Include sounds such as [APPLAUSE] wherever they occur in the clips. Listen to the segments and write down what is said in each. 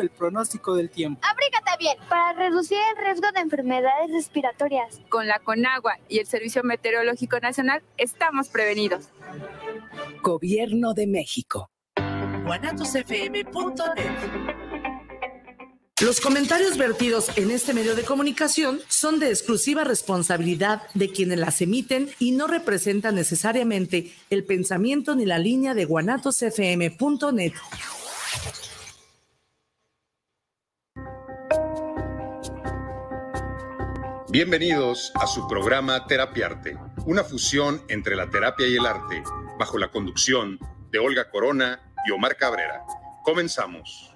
el pronóstico del tiempo. Abrígate bien para reducir el riesgo de enfermedades respiratorias. Con la Conagua y el Servicio Meteorológico Nacional estamos prevenidos. Gobierno de México. Los comentarios vertidos en este medio de comunicación son de exclusiva responsabilidad de quienes las emiten y no representan necesariamente el pensamiento ni la línea de guanatosfm.net. Bienvenidos a su programa Terapiarte, una fusión entre la terapia y el arte, bajo la conducción de Olga Corona y Omar Cabrera. Comenzamos.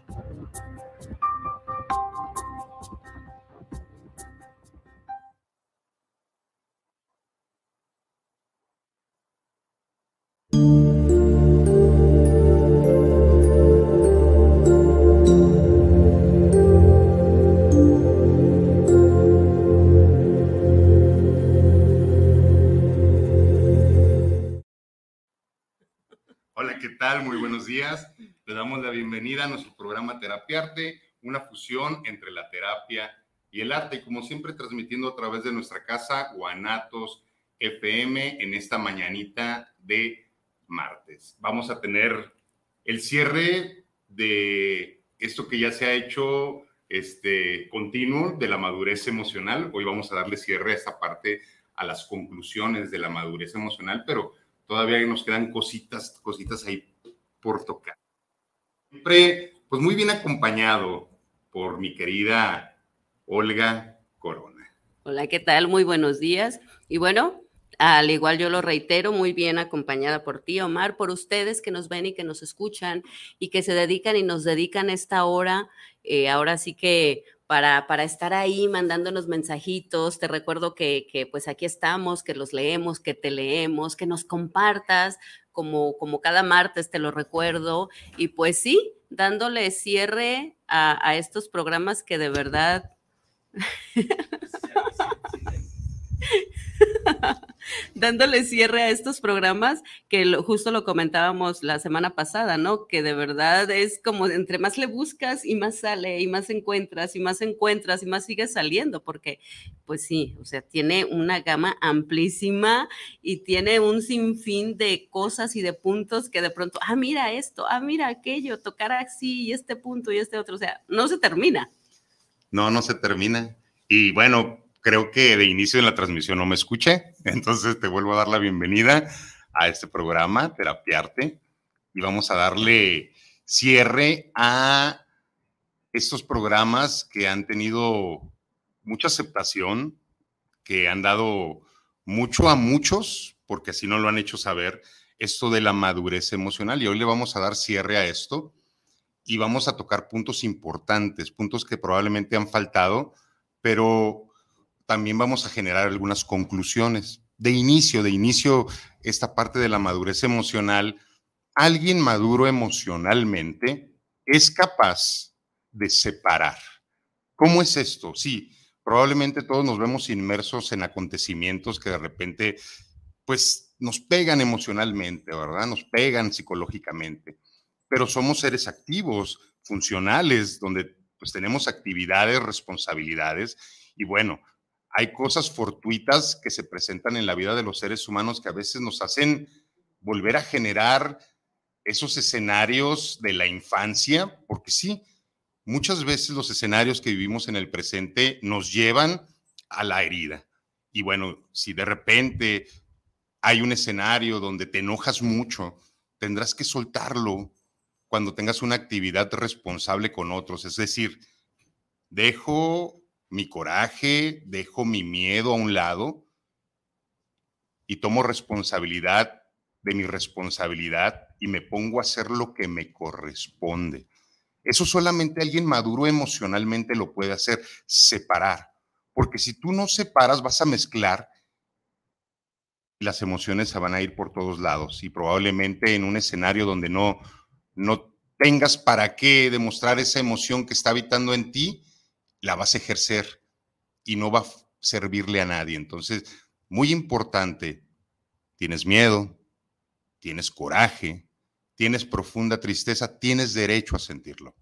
Muy buenos días. Le damos la bienvenida a nuestro programa Terapiarte, una fusión entre la terapia y el arte. Y como siempre, transmitiendo a través de nuestra casa, Guanatos FM, en esta mañanita de martes. Vamos a tener el cierre de esto que ya se ha hecho este, continuo de la madurez emocional. Hoy vamos a darle cierre a esta parte, a las conclusiones de la madurez emocional, pero todavía nos quedan cositas, cositas ahí por tocar. Siempre, pues muy bien acompañado por mi querida Olga Corona. Hola, ¿qué tal? Muy buenos días. Y bueno, al igual yo lo reitero, muy bien acompañada por ti, Omar, por ustedes que nos ven y que nos escuchan y que se dedican y nos dedican esta hora. Eh, ahora sí que para, para, estar ahí mandándonos mensajitos. Te recuerdo que, que, pues aquí estamos, que los leemos, que te leemos, que nos compartas como, cada martes, te lo recuerdo. Y pues sí, dándole cierre a, a estos programas que de verdad... [LAUGHS] [LAUGHS] dándole cierre a estos programas que justo lo comentábamos la semana pasada, ¿no? Que de verdad es como entre más le buscas y más sale y más encuentras y más encuentras y más sigue saliendo, porque pues sí, o sea, tiene una gama amplísima y tiene un sinfín de cosas y de puntos que de pronto, ah, mira esto, ah, mira aquello, tocar así y este punto y este otro, o sea, no se termina. No, no se termina. Y bueno, creo que de inicio en la transmisión no me escuché, entonces te vuelvo a dar la bienvenida a este programa, Terapiarte, y vamos a darle cierre a estos programas que han tenido mucha aceptación, que han dado mucho a muchos, porque así no lo han hecho saber, esto de la madurez emocional. Y hoy le vamos a dar cierre a esto y vamos a tocar puntos importantes, puntos que probablemente han faltado, pero también vamos a generar algunas conclusiones. De inicio, de inicio, esta parte de la madurez emocional, alguien maduro emocionalmente es capaz de separar. ¿Cómo es esto? Sí, probablemente todos nos vemos inmersos en acontecimientos que de repente, pues, nos pegan emocionalmente, ¿verdad? Nos pegan psicológicamente, pero somos seres activos, funcionales, donde pues tenemos actividades, responsabilidades, y bueno, hay cosas fortuitas que se presentan en la vida de los seres humanos que a veces nos hacen volver a generar esos escenarios de la infancia, porque sí, muchas veces los escenarios que vivimos en el presente nos llevan a la herida. Y bueno, si de repente hay un escenario donde te enojas mucho, tendrás que soltarlo cuando tengas una actividad responsable con otros. Es decir, dejo mi coraje, dejo mi miedo a un lado y tomo responsabilidad de mi responsabilidad y me pongo a hacer lo que me corresponde. Eso solamente alguien maduro emocionalmente lo puede hacer, separar. Porque si tú no separas, vas a mezclar y las emociones se van a ir por todos lados y probablemente en un escenario donde no, no tengas para qué demostrar esa emoción que está habitando en ti, la vas a ejercer y no va a servirle a nadie. Entonces, muy importante, tienes miedo, tienes coraje, tienes profunda tristeza, tienes derecho a sentirlo.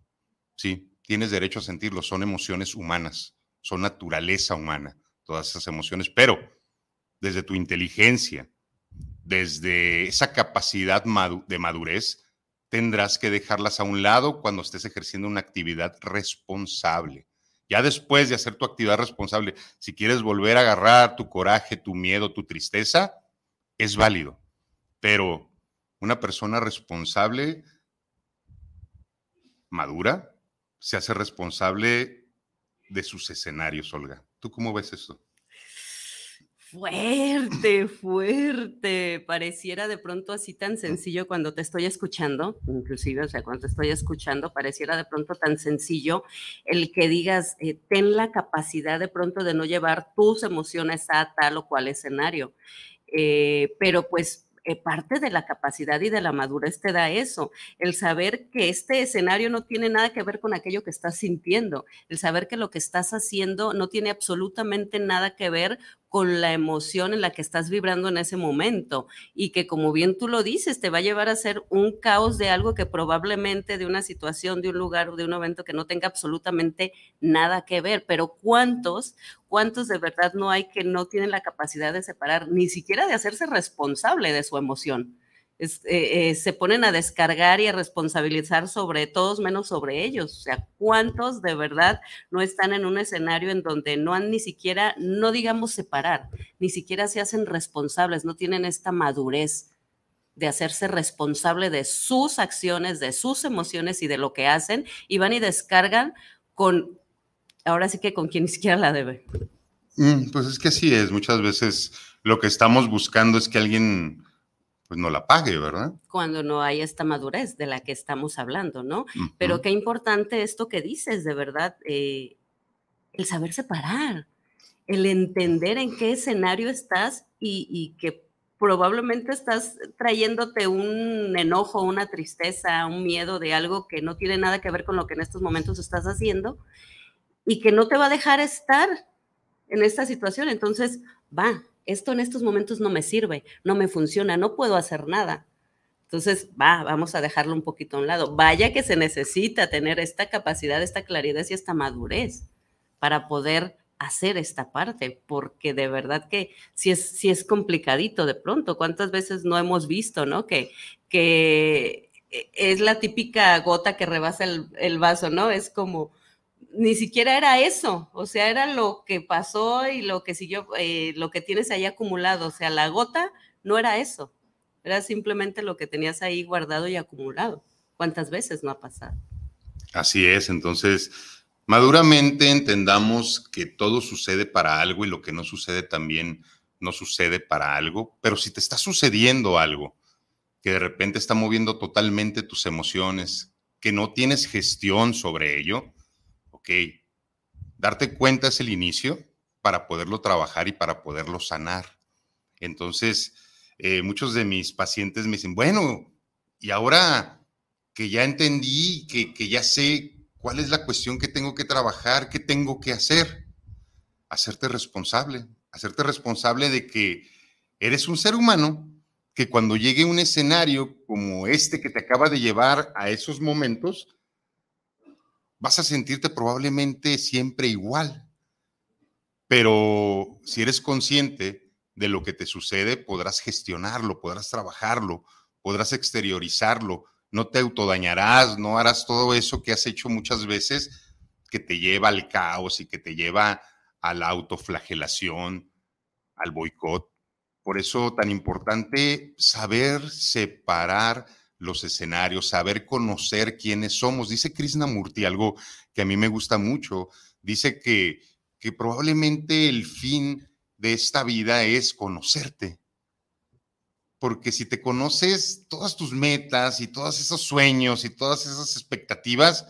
Sí, tienes derecho a sentirlo, son emociones humanas, son naturaleza humana, todas esas emociones, pero desde tu inteligencia, desde esa capacidad de madurez, tendrás que dejarlas a un lado cuando estés ejerciendo una actividad responsable. Ya después de hacer tu actividad responsable, si quieres volver a agarrar tu coraje, tu miedo, tu tristeza, es válido. Pero una persona responsable, madura, se hace responsable de sus escenarios, Olga. ¿Tú cómo ves eso? Fuerte, fuerte. Pareciera de pronto así tan sencillo cuando te estoy escuchando, inclusive, o sea, cuando te estoy escuchando, pareciera de pronto tan sencillo el que digas, eh, ten la capacidad de pronto de no llevar tus emociones a tal o cual escenario. Eh, pero pues eh, parte de la capacidad y de la madurez te da eso, el saber que este escenario no tiene nada que ver con aquello que estás sintiendo, el saber que lo que estás haciendo no tiene absolutamente nada que ver con la emoción en la que estás vibrando en ese momento y que como bien tú lo dices, te va a llevar a ser un caos de algo que probablemente de una situación, de un lugar, de un evento que no tenga absolutamente nada que ver. Pero ¿cuántos, cuántos de verdad no hay que no tienen la capacidad de separar, ni siquiera de hacerse responsable de su emoción? Eh, eh, se ponen a descargar y a responsabilizar sobre todos menos sobre ellos. O sea, ¿cuántos de verdad no están en un escenario en donde no han ni siquiera, no digamos separar, ni siquiera se hacen responsables, no tienen esta madurez de hacerse responsable de sus acciones, de sus emociones y de lo que hacen, y van y descargan con, ahora sí que con quien ni siquiera la debe. Mm, pues es que así es, muchas veces lo que estamos buscando es que alguien pues no la pague, ¿verdad? Cuando no hay esta madurez de la que estamos hablando, ¿no? Pero qué importante esto que dices, de verdad, eh, el saber separar, el entender en qué escenario estás y, que probablemente estás trayéndote un enojo, una tristeza, un miedo de algo que no tiene nada que ver con lo que en estos momentos estás haciendo y que no te va a dejar estar en esta situación. Entonces, va, esto en estos momentos no me sirve, no me funciona, no puedo hacer nada. Entonces, va, vamos a dejarlo un poquito a un lado. Vaya que se necesita tener esta capacidad, esta claridad y esta madurez para poder hacer esta parte, porque de verdad que si es, si es complicadito de pronto. ¿Cuántas veces no hemos visto, no? Que, que es la típica gota que rebasa el, el vaso, ¿no? Es como, ni siquiera era eso, o sea, era lo que pasó y lo que siguió, eh, lo que tienes ahí acumulado, o sea, la gota no era eso, era simplemente lo que tenías ahí guardado y acumulado. ¿Cuántas veces no ha pasado? Así es, entonces, maduramente entendamos que todo sucede para algo y lo que no sucede también no sucede para algo, pero si te está sucediendo algo que de repente está moviendo totalmente tus emociones, que no tienes gestión sobre ello, ok, darte cuenta es el inicio para poderlo trabajar y para poderlo sanar. Entonces, eh, muchos de mis pacientes me dicen, bueno, y ahora que ya entendí, que, que ya sé cuál es la cuestión que tengo que trabajar, qué tengo que hacer, hacerte responsable, hacerte responsable de que eres un ser humano que cuando llegue un escenario como este que te acaba de llevar a esos momentos, vas a sentirte probablemente siempre igual. Pero si eres consciente de lo que te sucede, podrás gestionarlo, podrás trabajarlo, podrás exteriorizarlo, no te autodañarás, no harás todo eso que has hecho muchas veces que te lleva al caos y que te lleva a la autoflagelación, al boicot. Por eso tan importante saber separar los escenarios, saber conocer quiénes somos. Dice Krishnamurti algo que a mí me gusta mucho. Dice que, que probablemente el fin de esta vida es conocerte. Porque si te conoces, todas tus metas y todos esos sueños y todas esas expectativas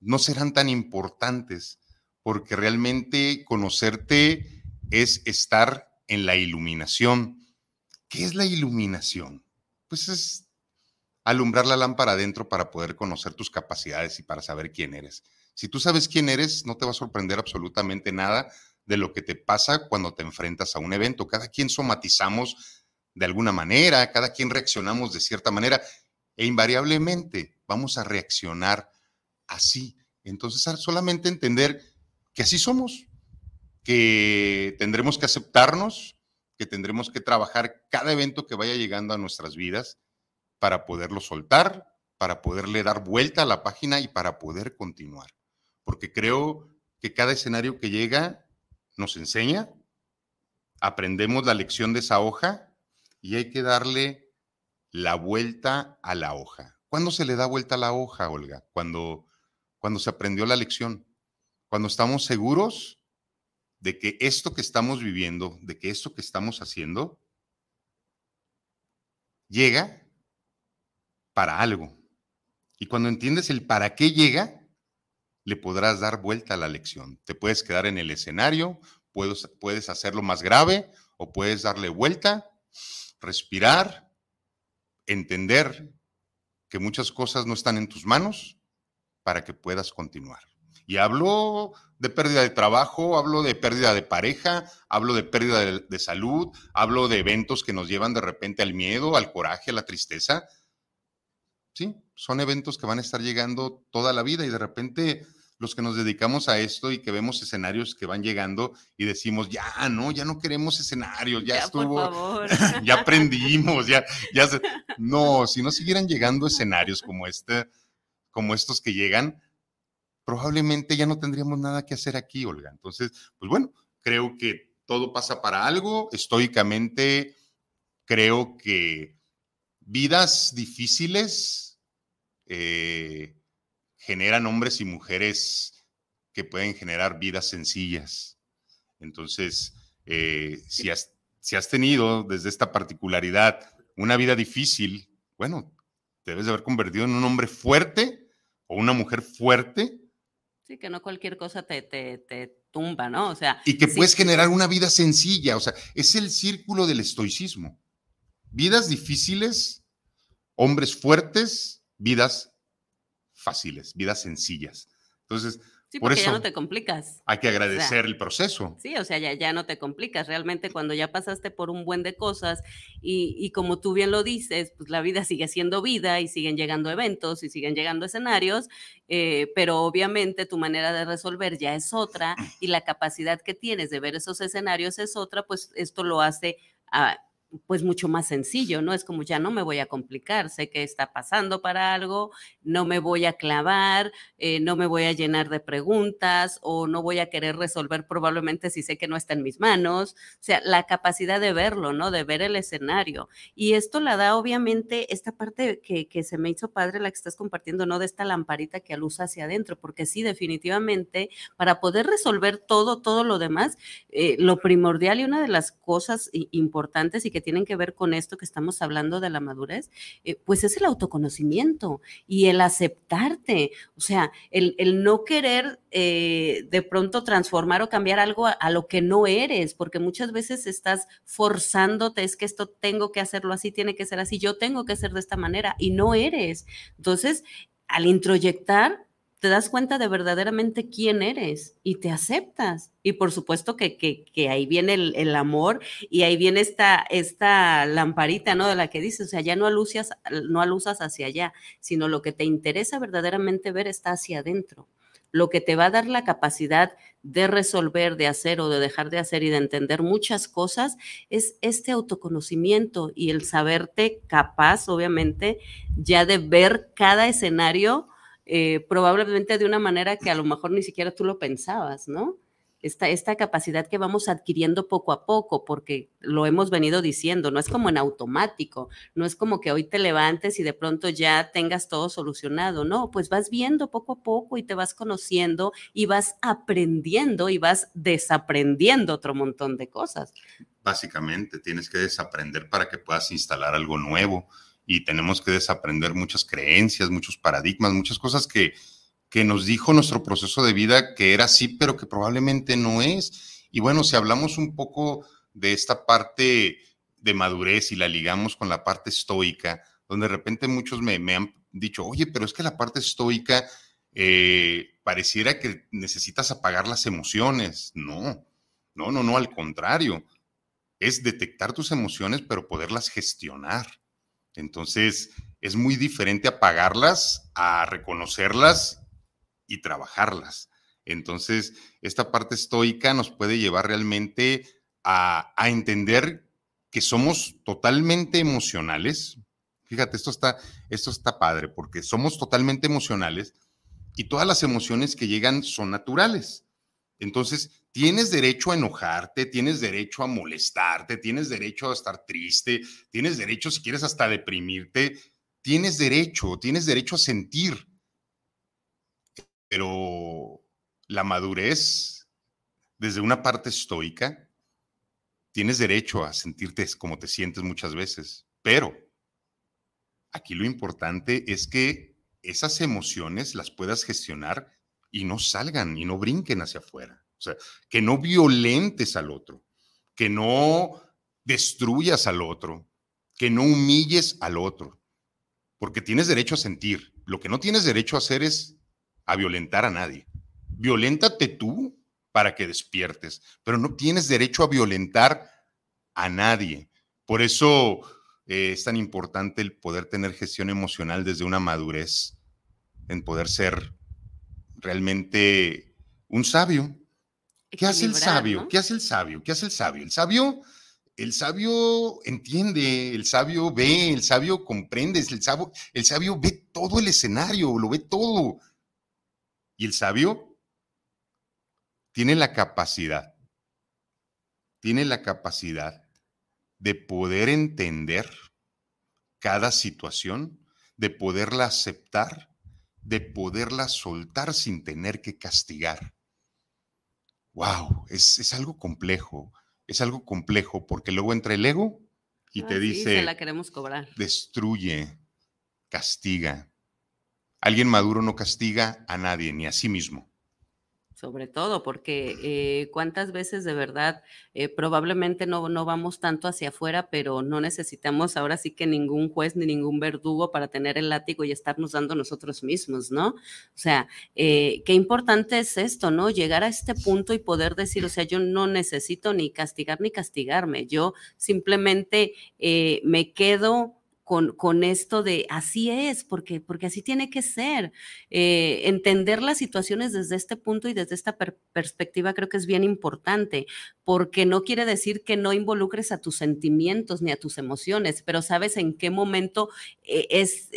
no serán tan importantes, porque realmente conocerte es estar en la iluminación. ¿Qué es la iluminación? Pues es alumbrar la lámpara adentro para poder conocer tus capacidades y para saber quién eres. Si tú sabes quién eres, no te va a sorprender absolutamente nada de lo que te pasa cuando te enfrentas a un evento. Cada quien somatizamos de alguna manera, cada quien reaccionamos de cierta manera e invariablemente vamos a reaccionar así Entonces, solamente entender que así somos, que tendremos que aceptarnos, que tendremos que trabajar cada evento que vaya llegando a nuestras vidas para poderlo soltar, para poderle dar vuelta a la página y para poder continuar. Porque creo que cada escenario que llega nos enseña, aprendemos la lección de esa hoja y hay que darle la vuelta a la hoja. ¿Cuándo se le da vuelta a la hoja, Olga? Cuando, cuando se aprendió la lección, cuando estamos seguros de que esto que estamos viviendo, de que esto que estamos haciendo, llega para algo. Y cuando entiendes el para qué llega, le podrás dar vuelta a la lección. Te puedes quedar en el escenario, puedes, puedes hacerlo más grave o puedes darle vuelta, respirar, entender que muchas cosas no están en tus manos para que puedas continuar. Y hablo de pérdida de trabajo, hablo de pérdida de pareja, hablo de pérdida de, de, salud, hablo de eventos que nos llevan de repente al miedo, al coraje, a la tristeza. Sí, son eventos que van a estar llegando toda la vida y de repente los que nos dedicamos a esto y que vemos escenarios que van llegando y decimos, ya, no, ya no queremos escenarios, ya, estuvo, [LAUGHS] ya aprendimos, ya, ya, [LAUGHS] no, si no siguieran llegando escenarios como este, como estos que llegan, probablemente ya no tendríamos nada que hacer aquí, Olga. Entonces, pues bueno, creo que todo pasa para algo, estoicamente creo que vidas difíciles eh, generan hombres y mujeres que pueden generar vidas sencillas. Entonces, eh, si, has, si has tenido desde esta particularidad una vida difícil, bueno, te debes de haber convertido en un hombre fuerte o una mujer fuerte. Sí, que no cualquier cosa te, te, tumba, ¿no? O sea. Y que puedes generar una vida sencilla, o sea, es el círculo del estoicismo. Vidas difíciles, hombres fuertes vidas fáciles, vidas sencillas. Entonces, Sí, porque ya no te complicas. Hay que agradecer el proceso. Sí, o sea, ya, ya no te complicas. Realmente cuando ya pasaste por un buen de cosas y, y, como tú bien lo dices, pues la vida sigue siendo vida y siguen llegando eventos y siguen llegando escenarios, eh, pero obviamente tu manera de resolver ya es otra y la capacidad que tienes de ver esos escenarios es otra, pues esto lo hace... a pues mucho más sencillo, ¿no? Es como ya no me voy a complicar, sé que está pasando para algo, no me voy a clavar, eh, no me voy a llenar de preguntas o no voy a querer resolver probablemente si sé que no está en mis manos, o sea, la capacidad de verlo, ¿no? De ver el escenario. Y esto la da obviamente esta parte que, que se me hizo padre, la que estás compartiendo, ¿no? De esta lamparita que alusa hacia adentro, porque sí, definitivamente, para poder resolver todo, todo lo demás, eh, lo primordial y una de las cosas importantes y que tienen que ver con esto que estamos hablando de la madurez, eh, pues es el autoconocimiento y el aceptarte, o sea, el, el no querer eh, de pronto transformar o cambiar algo a, a, lo que no eres, porque muchas veces estás forzándote, es que esto tengo que hacerlo así, tiene que ser así, yo tengo que ser de esta manera y no eres. Entonces, al introyectar, te das cuenta de verdaderamente quién eres y te aceptas. Y por supuesto que, que, ahí viene el, amor y ahí viene esta, esta lamparita, ¿no? De la que dices, o sea, ya no alusas, no alusas hacia allá, sino lo que te interesa verdaderamente ver está hacia adentro. Lo que te va a dar la capacidad de resolver, de hacer o de dejar de hacer y de entender muchas cosas es este autoconocimiento y el saberte capaz, obviamente, ya de ver cada escenario eh, probablemente de una manera que a lo mejor ni siquiera tú lo pensabas, ¿no? Esta, esta capacidad que vamos adquiriendo poco a poco, porque lo hemos venido diciendo, no es como en automático, no es como que hoy te levantes y de pronto ya tengas todo solucionado, no, pues vas viendo poco a poco y te vas conociendo y vas aprendiendo y vas desaprendiendo otro montón de cosas. Básicamente, tienes que desaprender para que puedas instalar algo nuevo y tenemos que desaprender muchas creencias, muchos paradigmas, muchas cosas que, que nos dijo nuestro proceso de vida que era así, pero que probablemente no es. Y bueno, si hablamos un poco de esta parte de madurez y la ligamos con la parte estoica, donde de repente muchos me, me han dicho, oye, pero es que la parte estoica eh, pareciera que necesitas apagar las emociones. No, no, no, no, al contrario. Es detectar tus emociones, pero poderlas gestionar. Entonces, es muy diferente apagarlas a reconocerlas y trabajarlas. Entonces, esta parte estoica nos puede llevar realmente a, a entender que somos totalmente emocionales. Fíjate, esto está, esto está padre, porque somos totalmente emocionales y todas las emociones que llegan son naturales. Entonces, tienes derecho a enojarte, tienes derecho a molestarte, tienes derecho a estar triste, tienes derecho, si quieres, hasta deprimirte, tienes derecho, tienes derecho a sentir. Pero la madurez, desde una parte estoica, tienes derecho a sentirte como te sientes muchas veces, pero aquí lo importante es que esas emociones las puedas gestionar y no salgan y no brinquen hacia afuera. O sea, que no violentes al otro, que no destruyas al otro, que no humilles al otro, porque tienes derecho a sentir. Lo que no tienes derecho a hacer es a violentar a nadie. Violéntate tú para que despiertes, pero no tienes derecho a violentar a nadie. Por eso eh, es tan importante el poder tener gestión emocional desde una madurez, en poder ser realmente un sabio. ¿Qué hace el sabio? ¿Qué hace el sabio? ¿Qué hace el sabio? El sabio, el sabio entiende, el sabio ve, el sabio comprende, el sabio, el sabio ve todo el escenario, lo ve todo. Y el sabio tiene la capacidad, tiene la capacidad de poder entender cada situación, de poderla aceptar de poderla soltar sin tener que castigar. Wow, es, algo complejo, es algo complejo porque luego entra el ego y te dice, la queremos cobrar. Destruye, castiga. Alguien maduro no castiga a nadie, ni a sí mismo sobre todo, porque eh, cuántas veces de verdad eh, probablemente no, no vamos tanto hacia afuera, pero no necesitamos ahora sí que ningún juez ni ningún verdugo para tener el látigo y estarnos dando nosotros mismos, ¿no? O sea, eh, qué importante es esto, ¿no? Llegar a este punto y poder decir, o sea, yo no necesito ni castigar ni castigarme, yo simplemente me quedo con, esto de así es, porque, porque así tiene que ser. Eh, entender las situaciones desde este punto y desde esta perspectiva creo que es bien importante, porque no quiere decir que no involucres a tus sentimientos ni a tus emociones, pero sabes en qué momento eh, es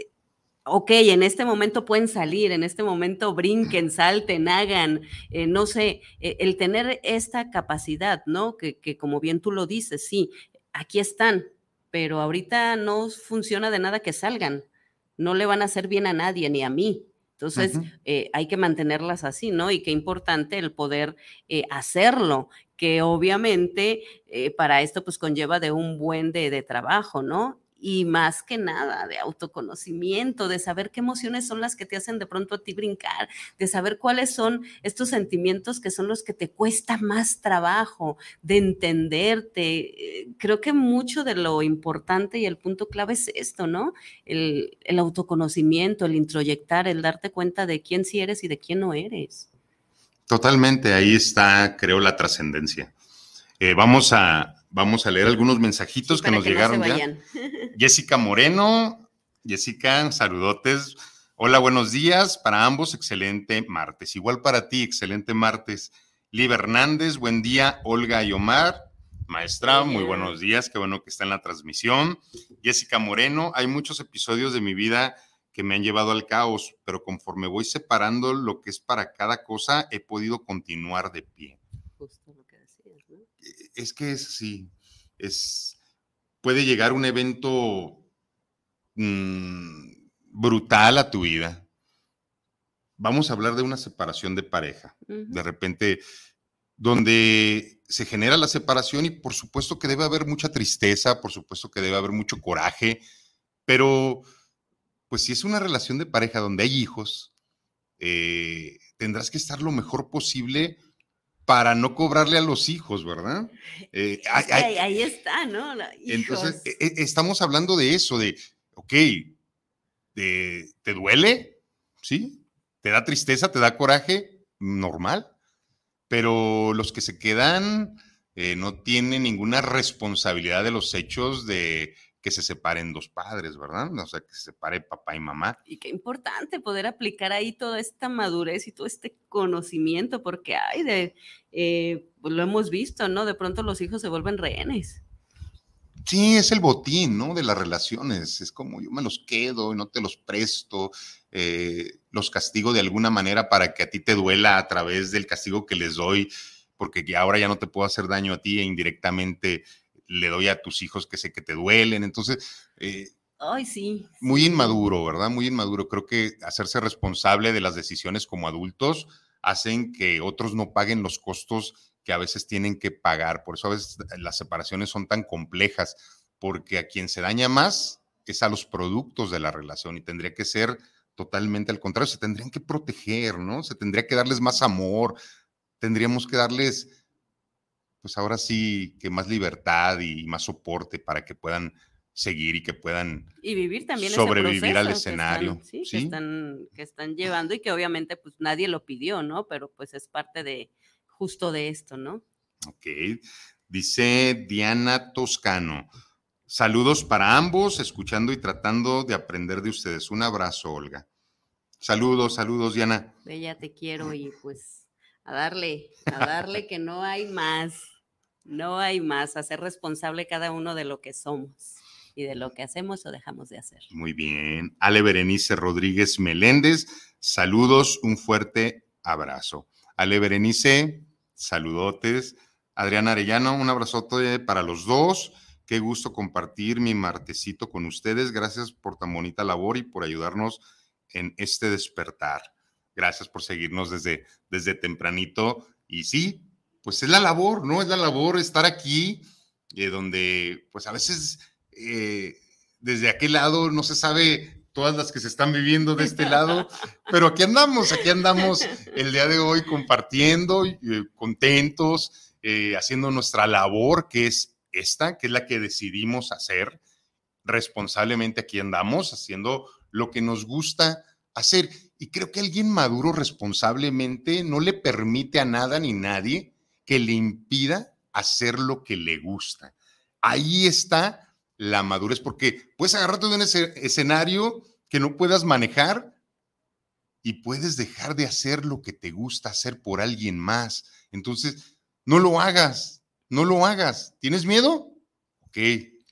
ok, en este momento pueden salir, en este momento brinquen, salten, hagan, eh, no sé, el tener esta capacidad, ¿no? Que, que, como bien tú lo dices, sí, aquí están, pero ahorita no funciona de nada que salgan. No le van a hacer bien a nadie, ni a mí. Entonces, eh, hay que mantenerlas así, ¿no? Y qué importante el poder eh, hacerlo, que obviamente eh, para esto pues conlleva de un buen de, de trabajo, ¿no? Y más que nada de autoconocimiento, de saber qué emociones son las que te hacen de pronto a ti brincar, de saber cuáles son estos sentimientos que son los que te cuesta más trabajo, de entenderte. Eh, creo que mucho de lo importante y el punto clave es esto, ¿no? El, autoconocimiento, el introyectar, el darte cuenta de quién sí eres y de quién no eres. Totalmente, ahí está, creo, la trascendencia. Eh, vamos a, Vamos a leer algunos mensajitos que nos llegaron ya. [LAUGHS] Jessica Moreno, Jessica, saludotes. Hola, buenos días para ambos, excelente martes. Igual para ti, excelente martes. Liv Hernández, buen día. Olga y Omar, maestra, muy buenos días, qué bueno que está en la transmisión. Jessica Moreno, hay muchos episodios de mi vida que me han llevado al caos, pero conforme voy separando lo que es para cada cosa, he podido continuar de pie es que es así, es, puede llegar un evento mm, brutal a tu vida. Vamos a hablar de una separación de pareja. De repente, donde se genera la separación y por supuesto que debe haber mucha tristeza, por supuesto que debe haber mucho coraje, pero pues si es una relación de pareja donde hay hijos, eh, tendrás que estar lo mejor posible para no cobrarle a los hijos, ¿verdad? Eh, ahí, está, ¿no? Entonces, e, e, estamos hablando de eso, de, ok, ¿te duele? ¿Sí? ¿Te da tristeza? ¿Te da coraje? Normal. Pero los que se quedan eh, no tienen ninguna responsabilidad de los hechos de que se separen dos padres, ¿verdad? O sea, que se separe papá y mamá. Y qué importante poder aplicar ahí toda esta madurez y todo este conocimiento, porque hay de, eh, pues lo hemos visto, ¿no? De pronto los hijos se vuelven rehenes. Sí, es el botín, ¿no? De las relaciones. Es como yo me los quedo y no te los presto, eh, los castigo de alguna manera para que a ti te duela a través del castigo que les doy, porque ahora ya no te puedo hacer daño a ti e indirectamente le doy a tus hijos que sé que te duelen. Entonces, eh, Ay, sí. muy inmaduro, ¿verdad? Muy inmaduro. Creo que hacerse responsable de las decisiones como adultos hacen que otros no paguen los costos que a veces tienen que pagar. Por eso a veces las separaciones son tan complejas, porque a quien se daña más es a los productos de la relación y tendría que ser totalmente al contrario, se tendrían que proteger, ¿no? Se tendría que darles más amor, tendríamos que darles, pues ahora sí, que más libertad y más soporte para que puedan seguir y que puedan Y vivir también sobrevivir ese al proceso que escenario, están- sí, ¿sí? Que, están, que están llevando y que obviamente pues nadie lo pidió, ¿no? Pero pues es parte de justo de esto, ¿no? Ok. Dice Diana Toscano. Saludos para ambos, escuchando y tratando de aprender de ustedes. Un abrazo, Olga. Saludos, saludos, Diana. Bella, te quiero y pues a darle, a darle que no hay más, no hay más, a ser responsable cada uno de lo que somos y de lo que hacemos o dejamos de hacer. Muy bien. Ale Berenice Rodríguez Meléndez. Saludos, un fuerte abrazo. Ale Berenice, saludotes. Adriana Arellano, un abrazote para los dos. Qué gusto compartir mi martesito con ustedes. Gracias por tan bonita labor y por ayudarnos en este despertar. Gracias por seguirnos desde, desde tempranito. Y sí, pues es la labor, ¿no? Es la labor estar aquí, eh, donde pues a veces eh, desde aquel lado no se sabe todas las que se están viviendo de este lado, [LAUGHS] pero aquí andamos, aquí andamos el día de hoy compartiendo, eh, contentos, eh, haciendo nuestra labor, que es esta, que es la que decidimos hacer. Responsablemente aquí andamos, haciendo lo que nos gusta hacer. Y creo que alguien maduro responsablemente no le permite a nada ni nadie que le impida hacer lo que le gusta. Ahí está la madurez, porque puedes agarrarte de un escenario que no puedas manejar y puedes dejar de hacer lo que te gusta hacer por alguien más. Entonces, no lo hagas, no lo hagas. ¿Tienes miedo? Ok,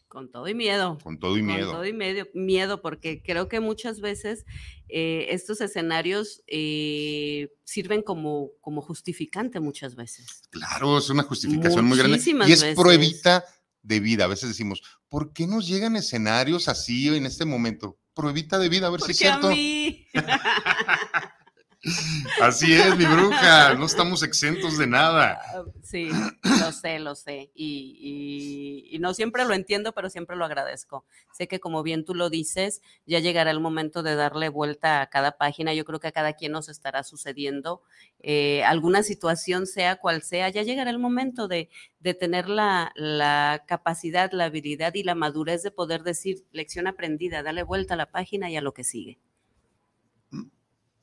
Con todo y miedo. con todo y miedo. Con todo y medio, miedo, porque creo que muchas veces eh, estos escenarios eh, sirven como, como justificante muchas veces. Claro, es una justificación muy grande. Y es veces. pruebita de vida. A veces decimos, ¿por qué nos llegan escenarios así en este momento? Pruebita de vida, a ver si es Porque a cierto. mí, [LAUGHS] [LAUGHS] [LAUGHS] Así es, mi bruja. No estamos exentos de nada. Ah, sí, lo sé, lo sé. Y, no siempre lo entiendo, pero siempre lo agradezco. Sé que como bien tú lo dices, ya llegará el momento de darle vuelta a cada página. Yo creo que a cada quien nos estará sucediendo eh, alguna situación, sea cual sea, ya llegará el momento de, de tener la, la capacidad, la habilidad y la madurez de poder decir lección aprendida, darle vuelta a la página y a lo que sigue.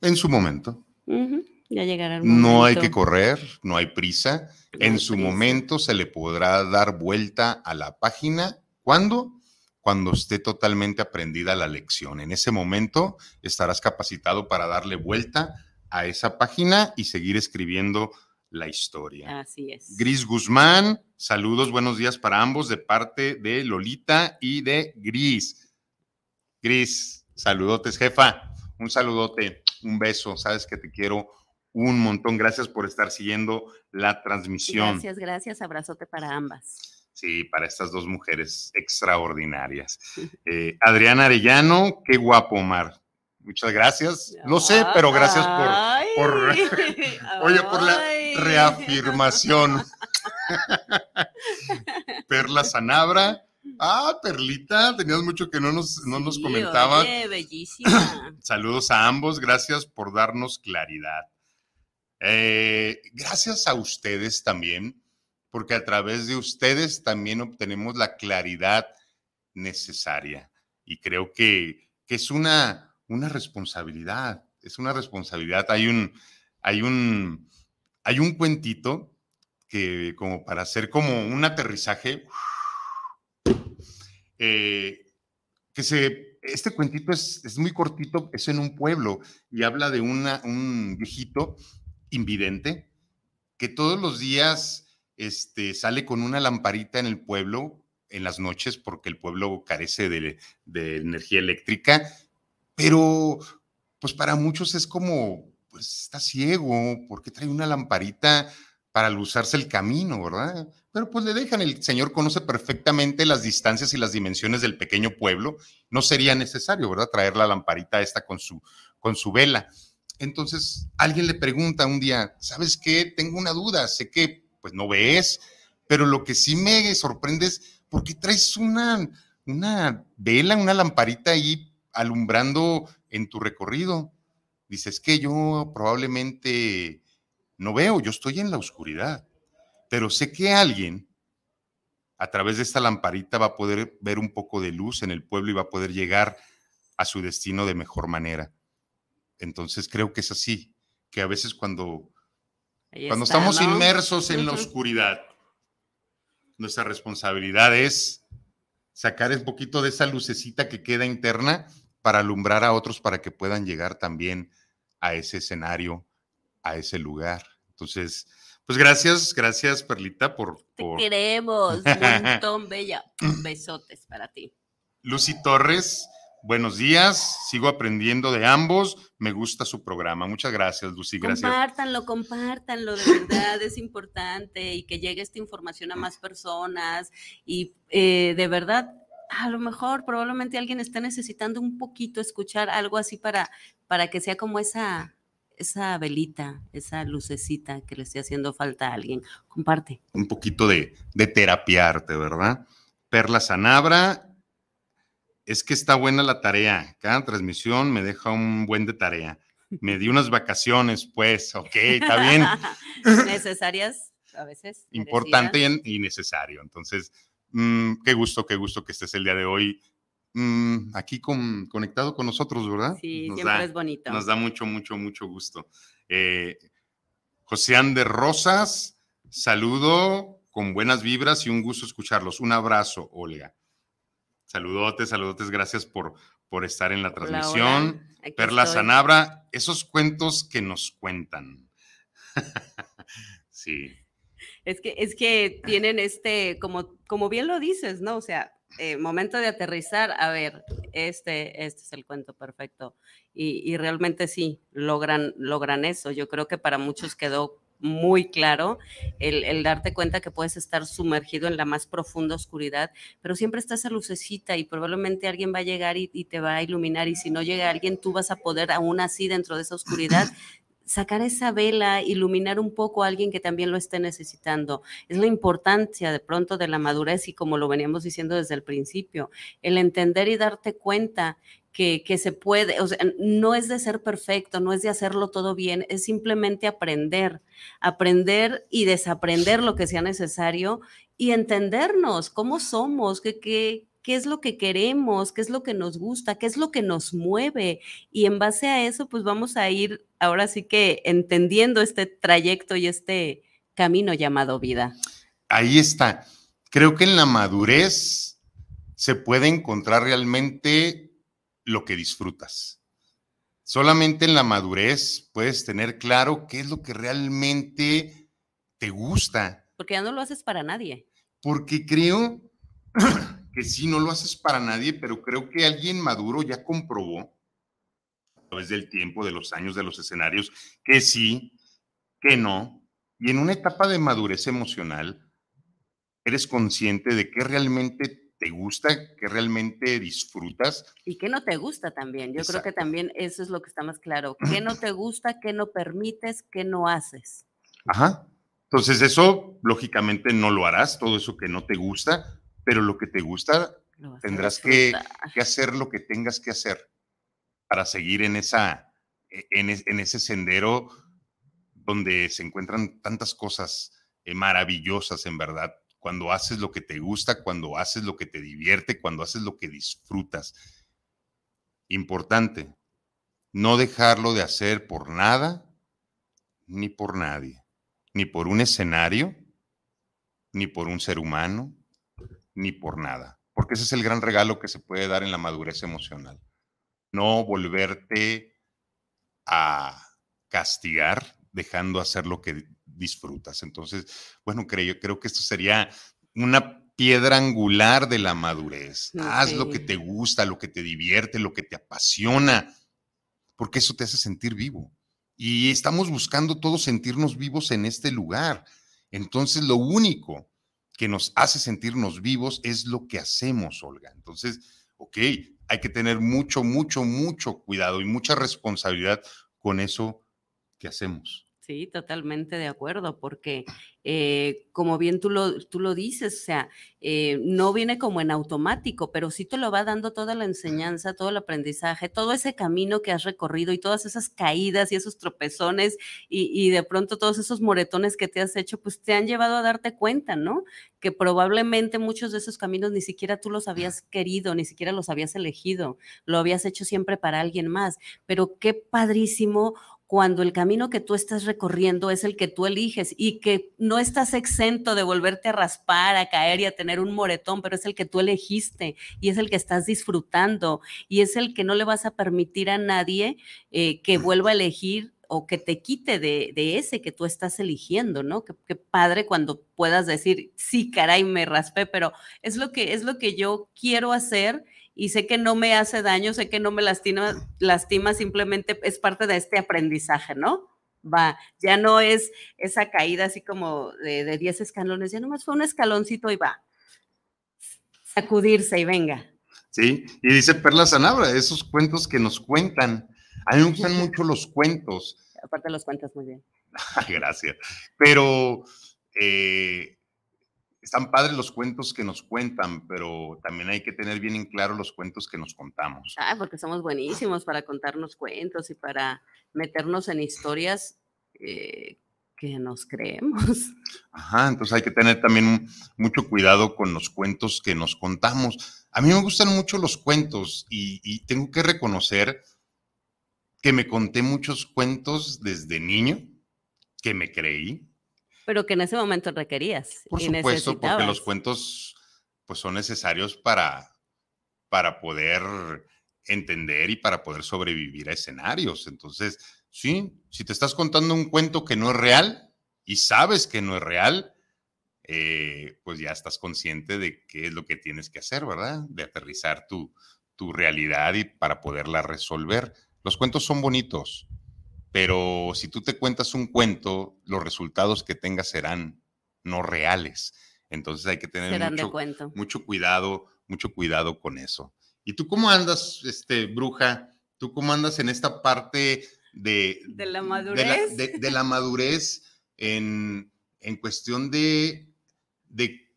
En su momento. Ya llegará el momento. No hay que correr, no hay prisa. No En hay su prisa. momento se le podrá dar vuelta a la página. ¿Cuándo? Cuando esté totalmente aprendida la lección. En ese momento estarás capacitado para darle vuelta a esa página y seguir escribiendo la historia. Así es. Gris Guzmán, saludos, buenos días para ambos de parte de Lolita y de Gris. Gris, saludotes, jefa. Un saludote, un beso. Sabes que te quiero un montón. Gracias por estar siguiendo la transmisión. Gracias, gracias. Abrazote para ambas. Sí, para estas dos mujeres extraordinarias. [LAUGHS] Eh, Adriana Arellano, qué guapo, Omar. Muchas gracias. Lo sé, pero gracias por, por- [LAUGHS] Oye, por la reafirmación. [LAUGHS] Perla Sanabra. Ah, Perlita, tenías mucho que no nos, no nos Sí, comentaba. oye, bellísima. [CLEARS THROAT] Saludos a ambos, gracias por darnos claridad. Eh, gracias a ustedes también, porque a través de ustedes también obtenemos la claridad necesaria. Y creo que, que es una, una responsabilidad, es una responsabilidad. Hay un, hay un, hay un cuentito que como para hacer como un aterrizaje, eh, que se, este cuentito es, es, muy cortito, es en un pueblo y habla de una, un viejito invidente que todos los días este, sale con una lamparita en el pueblo en las noches porque el pueblo carece de, de energía eléctrica, pero pues para muchos es como, pues está ciego, porque trae una lamparita para luzarse el camino, ¿verdad? Pero pues le dejan, el Señor conoce perfectamente las distancias y las dimensiones del pequeño pueblo, no sería necesario, ¿verdad? Traer la lamparita esta con su, con su vela. Entonces, alguien le pregunta un día, ¿sabes qué? Tengo una duda, sé que pues no ves, pero lo que sí me sorprende es porque traes una, una vela, una lamparita ahí alumbrando en tu recorrido. Dices que yo probablemente no veo, yo estoy en la oscuridad, pero sé que alguien a través de esta lamparita va a poder ver un poco de luz en el pueblo y va a poder llegar a su destino de mejor manera. Entonces creo que es así, que a veces cuando, cuando estamos inmersos en la oscuridad, nuestra responsabilidad es sacar un poquito de esa lucecita que queda interna para alumbrar a otros para que puedan llegar también a ese escenario, a ese lugar. Entonces, pues gracias, gracias Perlita por... por... Te queremos, un montón, [LAUGHS] bella. Besotes para ti. Lucy Torres, buenos días, sigo aprendiendo de ambos, me gusta su programa. Muchas gracias, Lucy, gracias. Compártanlo, compártanlo, de verdad es importante y que llegue esta información a más personas y eh, de verdad a lo mejor probablemente alguien está necesitando un poquito escuchar algo así para, para que sea como esa, esa velita, esa lucecita que le esté haciendo falta a alguien. Comparte. Un poquito de, de terapiarte, ¿verdad? Perla Sanabra, es que está buena la tarea. Cada transmisión me deja un buen de tarea. Me di unas vacaciones, pues, ok, está bien. [LAUGHS] Necesarias a veces. Importante y necesario. Entonces, Mm, qué gusto, qué gusto que estés el día de hoy mm, aquí conectado con nosotros, ¿verdad? Sí, siempre es bonito. Nos da mucho, mucho, mucho gusto. Eh, José de Rosas, saludo con buenas vibras y un gusto escucharlos. Un abrazo, Olga. Saludotes, saludotes, gracias por, por estar en la transmisión. Perla Sanabra, esos cuentos que nos cuentan. [LAUGHS] sí. Es que, es que tienen este, como, como bien lo dices, ¿no? O sea, eh, momento de aterrizar, a ver, este, este es el cuento perfecto. Y, realmente sí, logran, logran eso. Yo creo que para muchos quedó muy claro el, darte cuenta que puedes estar sumergido en la más profunda oscuridad, pero siempre está esa lucecita y probablemente alguien va a llegar y, y, te va a iluminar y si no llega alguien, tú vas a poder aún así dentro de esa [LAUGHS] oscuridad sacar esa vela, iluminar un poco a alguien que también lo esté necesitando. Es la importancia de pronto de la madurez y como lo veníamos diciendo desde el principio, el entender y darte cuenta que, que, se puede, o sea, no es de ser perfecto, no es de hacerlo todo bien, es simplemente aprender, aprender y desaprender lo que sea necesario y entendernos cómo somos, qué, qué, qué es lo que queremos, qué es lo que nos gusta, qué es lo que nos mueve. Y en base a eso, pues vamos a ir ahora sí que entendiendo este trayecto y este camino llamado vida. Ahí está. Creo que en la madurez se puede encontrar realmente lo que disfrutas. Solamente en la madurez puedes tener claro qué es lo que realmente te gusta. Porque ya no lo haces para nadie. Porque creo [CLEARS THROAT] que sí, no lo haces para nadie, pero creo que alguien maduro ya comprobó a través del tiempo, de los años, de los escenarios, que sí, que no. Y en una etapa de madurez emocional, eres consciente de qué realmente te gusta, qué realmente disfrutas. Y qué no te gusta también. Yo creo que también eso es lo que está más claro. ¿Qué no te gusta, qué no permites, qué no haces? Ajá. Entonces eso, lógicamente, no lo harás, todo eso que no te gusta, pero lo que te gusta, tendrás que, hacer lo que tengas que hacer para seguir en, esa, e, en, ese sendero donde se encuentran tantas cosas eh, maravillosas en verdad. Cuando haces lo que te gusta, cuando haces lo que te divierte, cuando haces lo que disfrutas. Importante, no dejarlo de hacer por nada ni por nadie, ni por un escenario, ni por un ser humano, ni por nada. porque ese es el gran regalo que se puede dar en la madurez emocional. No volverte a castigar dejando hacer lo que disfrutas. Entonces, bueno, creo, creo que esto sería una piedra angular de la madurez. Haz lo que te gusta, lo que te divierte, lo que te apasiona, porque eso te hace sentir vivo. Y estamos buscando todos sentirnos vivos en este lugar. Entonces, lo único que nos hace sentirnos vivos es lo que hacemos, Olga. Entonces, ok, hay que tener mucho, mucho, mucho cuidado y mucha responsabilidad con eso que hacemos. Sí, totalmente de acuerdo, porque eh, como bien tú lo, tú lo dices, o sea, eh, no viene como en automático, pero sí te lo va dando toda la enseñanza, todo el aprendizaje, todo ese camino que has recorrido y todas esas caídas y esos tropezones y, y de pronto todos esos moretones que te has hecho, pues te han llevado a darte cuenta, ¿no? Que probablemente muchos de esos caminos ni siquiera tú los habías querido, ni siquiera los habías elegido, lo habías hecho siempre para alguien más, pero qué padrísimo cuando el camino que tú estás recorriendo es el que tú eliges y que no estás exento de volverte a raspar, a caer y a tener un moretón, pero es el que tú elegiste y es el que estás disfrutando y es el que no le vas a permitir a nadie eh, que vuelva a elegir o que te quite de, ese que tú estás eligiendo, ¿no? Qué, padre cuando puedas decir, sí, caray, me raspé, pero es lo que, es lo que yo quiero hacer y sé que no me hace daño, sé que no me lastima, lastima, simplemente es parte de este aprendizaje, ¿no? Va, ya no es esa caída así como de 10 escalones, ya nomás fue un escaloncito y va. Sacudirse y venga. Sí, y dice Perla Sanabra, esos cuentos que nos cuentan. A mí me gustan [LAUGHS] mucho los cuentos. Aparte los cuentas muy bien. [LAUGHS] Gracias. Pero eh, están padres los cuentos que nos cuentan, pero también hay que tener bien en claro los cuentos que nos contamos. Ah, porque somos buenísimos para contarnos cuentos y para meternos en historias eh, que nos creemos. [LAUGHS] Ajá, entonces hay que tener también mucho cuidado con los cuentos que nos contamos. A mí me gustan mucho los cuentos y tengo que reconocer que me conté muchos cuentos desde niño, que me creí, pero que en ese momento requerías. Por supuesto, porque los cuentos pues son necesarios para, para poder entender y para poder sobrevivir a escenarios. Entonces, sí, si te estás contando un cuento que no es real y sabes que no es real, eh, pues ya estás consciente de qué es lo que tienes que hacer, ¿verdad? De aterrizar tu, tu realidad y para poderla resolver. Los cuentos son bonitos, pero si tú te cuentas un cuento, los resultados que tengas serán no reales. Entonces hay que tener mucho, cuidado, mucho cuidado con eso. ¿Y tú cómo andas, este, bruja? ¿Tú cómo andas en esta parte de, de la madurez? De la, madurez en, en cuestión de, de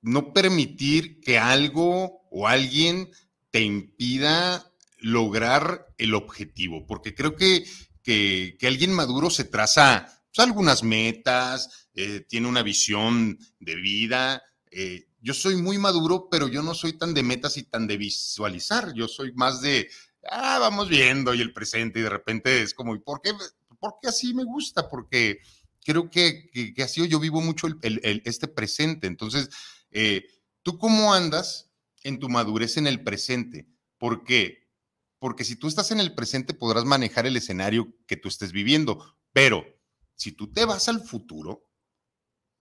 no permitir que algo o alguien te impida lograr el objetivo, porque creo que que, alguien maduro se traza pues, algunas metas, eh, tiene una visión de vida. Eh, yo soy muy maduro, pero yo no soy tan de metas y tan de visualizar. Yo soy más de, ah, vamos viendo y el presente y de repente es como, ¿por qué, ¿por qué así me gusta? Porque creo que, que, así yo vivo mucho el, este presente. Entonces, eh, ¿tú cómo andas en tu madurez en el presente? ¿Por qué? Porque si tú estás en el presente podrás manejar el escenario que tú estés viviendo, pero si tú te vas al futuro,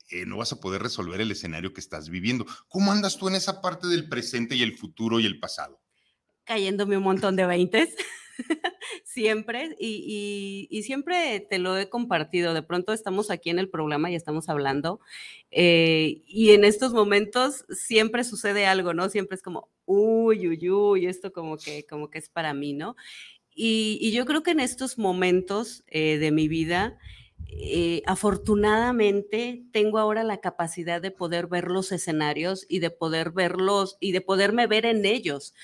eh, no vas a poder resolver el escenario que estás viviendo. ¿Cómo andas tú en esa parte del presente y el futuro y el pasado? Cayéndome un montón de veintes. [LAUGHS] [LAUGHS] siempre, y, siempre te lo he compartido. De pronto estamos aquí en el programa y estamos hablando, eh, y en estos momentos siempre sucede algo, ¿no? Siempre es como, uy, uy, uy, esto como que, como que es para mí, ¿no? Y, yo creo que en estos momentos eh, de mi vida, eh, afortunadamente tengo ahora la capacidad de poder ver los escenarios y de poder verlos y de poderme ver en ellos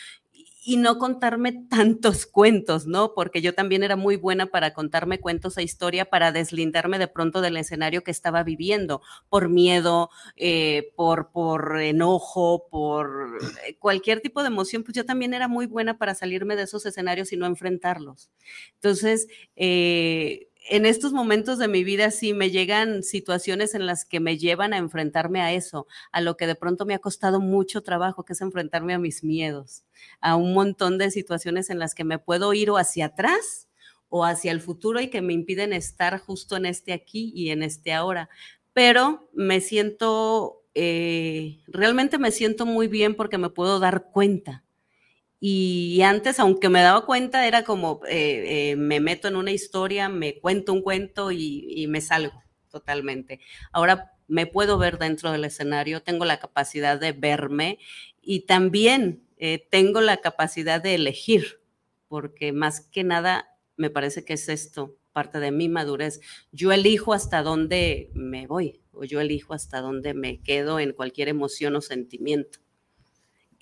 y no contarme [LAUGHS] tantos cuentos, ¿no? Porque yo también era muy buena para contarme cuentos e historia, para deslindarme de pronto del escenario que estaba viviendo, por miedo, eh, por, por enojo, por eh, cualquier tipo de emoción, pues yo también era muy buena para salirme de esos escenarios y no enfrentarlos. Entonces, eh, en estos momentos de mi vida sí me llegan situaciones en las que me llevan a enfrentarme a eso, a lo que de pronto me ha costado mucho trabajo, que es enfrentarme a mis miedos, a un montón de situaciones en las que me puedo ir o hacia atrás o hacia el futuro y que me impiden estar justo en este aquí y en este ahora. Pero me siento, eh, realmente me siento muy bien porque me puedo dar cuenta y antes, aunque me daba cuenta, era como eh, eh, me meto en una historia, me cuento un cuento y, me salgo totalmente. Ahora me puedo ver dentro del escenario, tengo la capacidad de verme y también eh, tengo la capacidad de elegir, porque más que nada me parece que es esto, parte de mi madurez. Yo elijo hasta dónde me voy o yo elijo hasta dónde me quedo en cualquier emoción o sentimiento.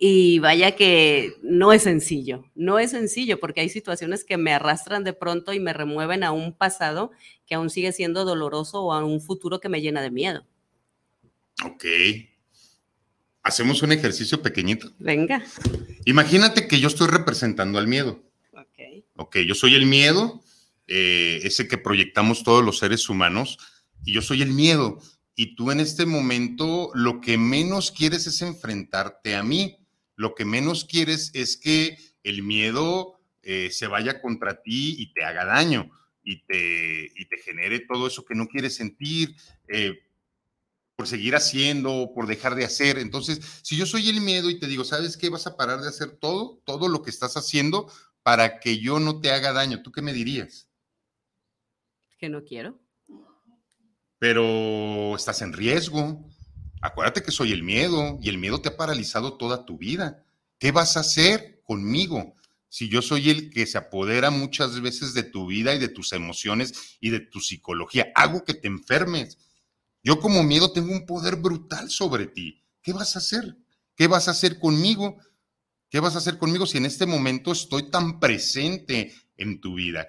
Y vaya que no es sencillo, no es sencillo porque hay situaciones que me arrastran de pronto y me remueven a un pasado que aún sigue siendo doloroso o a un futuro que me llena de miedo. Ok. Hacemos un ejercicio pequeñito. Venga. Imagínate que yo estoy representando al miedo. Ok. Ok, yo soy el miedo, eh, ese que proyectamos todos los seres humanos, y yo soy el miedo. Y tú en este momento lo que menos quieres es enfrentarte a mí lo que menos quieres es que el miedo eh, se vaya contra ti y te haga daño y te, te genere todo eso que no quieres sentir. Eh, por seguir haciendo, por dejar de hacer. Entonces, si yo soy el miedo y te digo, ¿sabes qué? Vas a parar de hacer todo, todo lo que estás haciendo para que yo no te haga daño. ¿Tú qué me dirías? Que no quiero. Pero estás en riesgo. Acuérdate que soy el miedo y el miedo te ha paralizado toda tu vida. ¿Qué vas a hacer conmigo? Si yo soy el que se apodera muchas veces de tu vida y de tus emociones y de tu psicología, hago que te enfermes. Yo como miedo tengo un poder brutal sobre ti. ¿Qué vas a hacer? ¿Qué vas a hacer conmigo? ¿Qué vas a hacer conmigo si en este momento estoy tan presente en tu vida?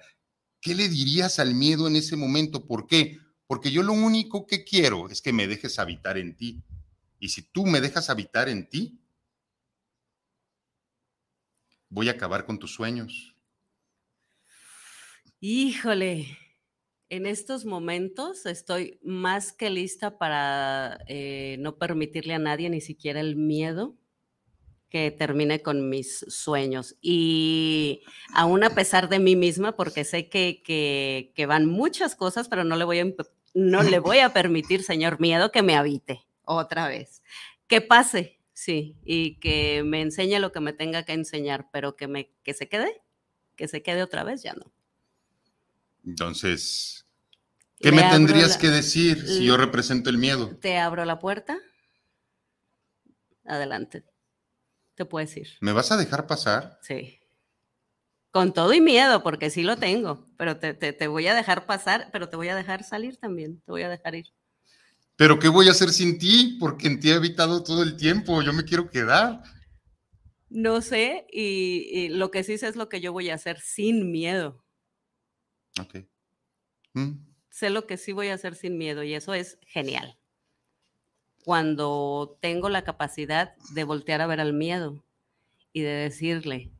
¿Qué le dirías al miedo en ese momento? ¿Por qué? Porque yo lo único que quiero es que me dejes habitar en ti. Y si tú me dejas habitar en ti, voy a acabar con tus sueños. Híjole, en estos momentos estoy más que lista para eh, no permitirle a nadie, ni siquiera el miedo, que termine con mis sueños. Y aún a pesar de mí misma, porque sé que, que, van muchas cosas, pero no le, voy a, no le voy a [LAUGHS] permitir, señor miedo, que me habite otra vez. Que pase, sí, y que me enseñe lo que me tenga que enseñar, pero que, me, que se quede, que se quede otra vez, ya no. Entonces, ¿qué me tendrías que decir si yo represento el miedo? Te abro la puerta. Adelante te puedes ir. ¿Me vas a dejar pasar? Sí. Con todo y miedo, porque sí lo tengo, pero te, voy a dejar pasar, pero te voy a dejar salir también, te voy a dejar ir. ¿Pero qué voy a hacer sin ti? Porque en ti he habitado todo el tiempo, yo me quiero quedar. No sé, y, lo que sí sé es lo que yo voy a hacer sin miedo. Ok. Mm. Sé lo que sí voy a hacer sin miedo y eso es genial cuando tengo la capacidad de voltear a ver al miedo y de decirle,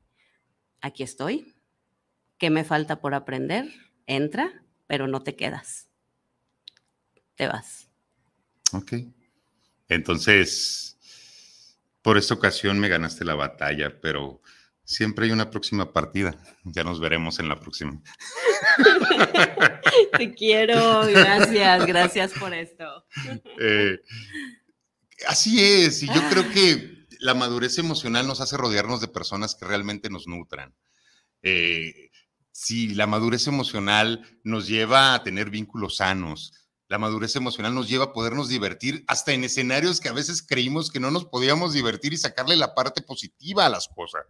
aquí estoy, ¿qué me falta por aprender? Entra, pero no te quedas. Te vas. Ok. Entonces, por esta ocasión me ganaste la batalla, pero siempre hay una próxima partida. Ya nos veremos en la próxima. [LAUGHS] Te quiero, gracias, gracias por esto. Eh, así es, y yo creo que la madurez emocional nos hace rodearnos de personas que realmente nos nutran. Eh, si la madurez emocional nos lleva a tener vínculos sanos, la madurez emocional nos lleva a podernos divertir hasta en escenarios que a veces creímos que no nos podíamos divertir y sacarle la parte positiva a las cosas.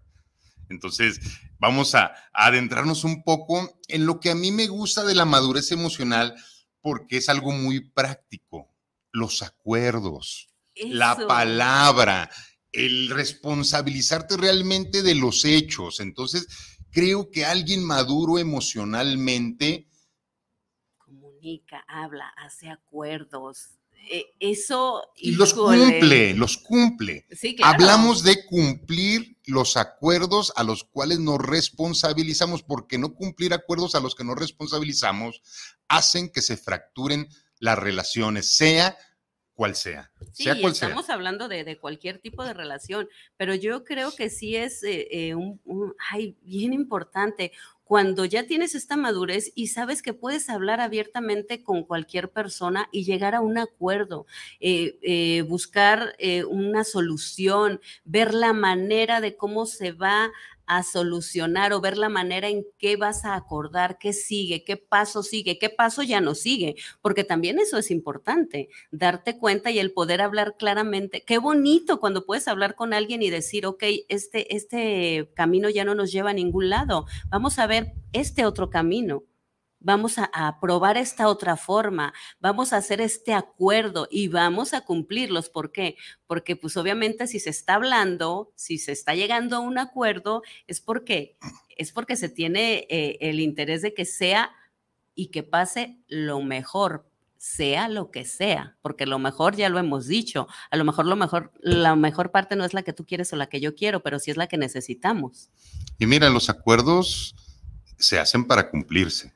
Entonces, vamos a, adentrarnos un poco en lo que a mí me gusta de la madurez emocional, porque es algo muy práctico, los acuerdos, la palabra, el responsabilizarte realmente de los hechos. Entonces, creo que alguien maduro emocionalmente comunica, habla, hace acuerdos, eh, eso... Y los cumple, los cumple. Sí, claro. Hablamos de cumplir los acuerdos a los cuales nos responsabilizamos, porque no cumplir acuerdos a los que nos responsabilizamos hacen que se fracturen las relaciones, sea cual sea. Sí, sea cual estamos sea. hablando de, de cualquier tipo de relación, pero yo creo que sí es eh, eh, un, un- ay, bien importante cuando ya tienes esta madurez y sabes que puedes hablar abiertamente con cualquier persona y llegar a un acuerdo, eh, eh, buscar eh, una solución, ver la manera de cómo se va a solucionar o ver la manera en qué vas a acordar, qué sigue, qué paso sigue, qué paso ya no sigue, porque también eso es importante darte cuenta y el poder hablar claramente. Qué bonito cuando puedes hablar con alguien y decir, ok, este, este camino ya no nos lleva a ningún lado, vamos a ver este otro camino. Vamos a, a probar esta otra forma, vamos a hacer este acuerdo y vamos a cumplirlos. ¿Por qué? Porque pues obviamente si se está hablando, si se está llegando a un acuerdo, es porque, es porque se tiene eh, el interés de que sea y que pase lo mejor, sea lo que sea, porque lo mejor ya lo hemos dicho, a lo mejor lo mejor, la mejor parte no es la que tú quieres o la que yo quiero, pero sí es la que necesitamos. Y mira, los acuerdos se hacen para cumplirse.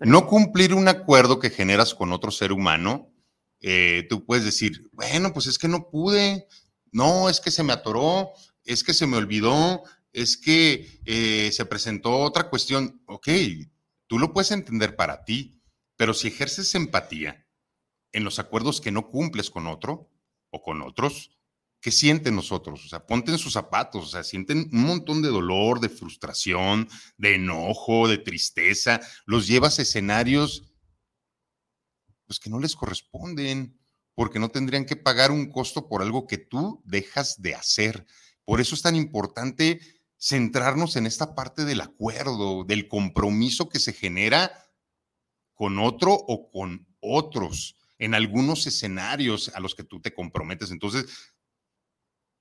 No cumplir un acuerdo que generas con otro ser humano, eh, tú puedes decir, bueno, pues es que no pude, no, es que se me atoró, es que se me olvidó, es que eh, se presentó otra cuestión. Ok, tú lo puedes entender para ti, pero si ejerces empatía en los acuerdos que no cumples con otro o con otros, ¿qué sienten nosotros? O sea, ponte en sus zapatos, o sea, sienten un montón de dolor, de frustración, de enojo, de tristeza, los llevas a escenarios pues que no les corresponden, porque no tendrían que pagar un costo por algo que tú dejas de hacer. Por eso es tan importante centrarnos en esta parte del acuerdo, del compromiso que se genera con otro o con otros en algunos escenarios a los que tú te comprometes. Entonces,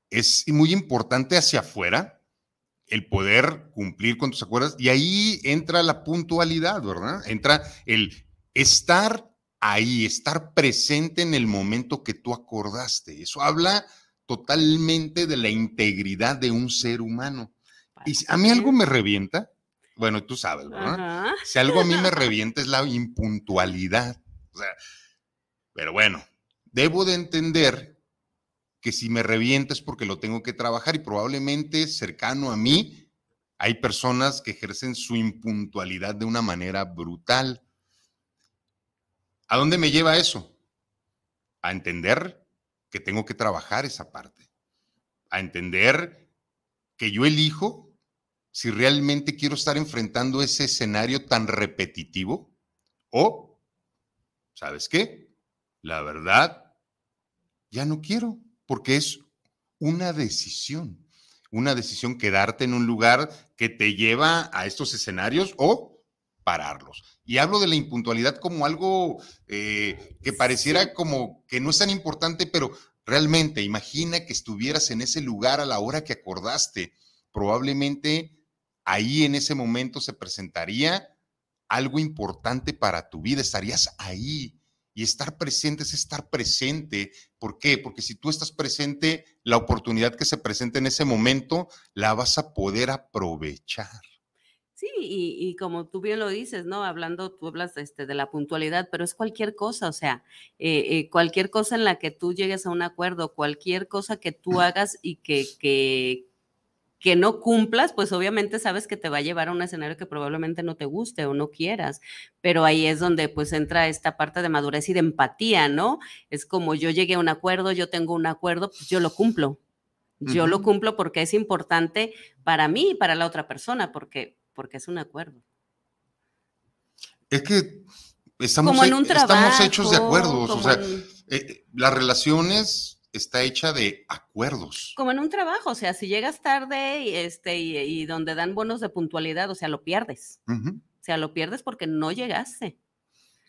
es muy importante hacia afuera el poder cumplir con tus acuerdos y ahí entra la puntualidad, ¿verdad? Entra el estar ahí, estar presente en el momento que tú acordaste. Eso habla totalmente de la integridad de un ser humano. Y si a mí algo me revienta, bueno, tú sabes, ¿verdad? Ajá. Si algo a mí me [LAUGHS] revienta es la impuntualidad. O sea, pero bueno, debo de entender que si me revienta es porque lo tengo que trabajar y probablemente cercano a mí hay personas que ejercen su impuntualidad de una manera brutal. ¿A dónde me lleva eso? A entender que tengo que trabajar esa parte. A entender que yo elijo si realmente quiero estar enfrentando ese escenario tan repetitivo o, ¿sabes qué? La verdad, ya no quiero, porque es una decisión, una decisión quedarte en un lugar que te lleva a estos escenarios o pararlos. Y hablo de la impuntualidad como algo eh, que pareciera como que no es tan importante, pero realmente imagina que estuvieras en ese lugar a la hora que acordaste. Probablemente ahí en ese momento se presentaría algo importante para tu vida, estarías ahí. Y estar presente es estar presente. ¿Por qué? Porque si tú estás presente, la oportunidad que se presenta en ese momento la vas a poder aprovechar. Sí, y, como tú bien lo dices, ¿no? Hablando, tú hablas este, de la puntualidad, pero es cualquier cosa, o sea, eh, eh, cualquier cosa en la que tú llegues a un acuerdo, cualquier cosa que tú hagas y que, que no cumplas, pues obviamente sabes que te va a llevar a un escenario que probablemente no te guste o no quieras, pero ahí es donde pues entra esta parte de madurez y de empatía, ¿no? Es como yo llegué a un acuerdo, yo tengo un acuerdo, pues yo lo cumplo. Yo lo cumplo porque es importante para mí y para la otra persona, porque, porque es un acuerdo. Es que estamos, Como en estamos hechos de acuerdos. O sea, en- eh, las relaciones está hecha de acuerdos. como en un trabajo, o sea, si llegas tarde y, este, y, y donde dan bonos de puntualidad, o sea, lo pierdes. O sea, lo pierdes porque no llegaste.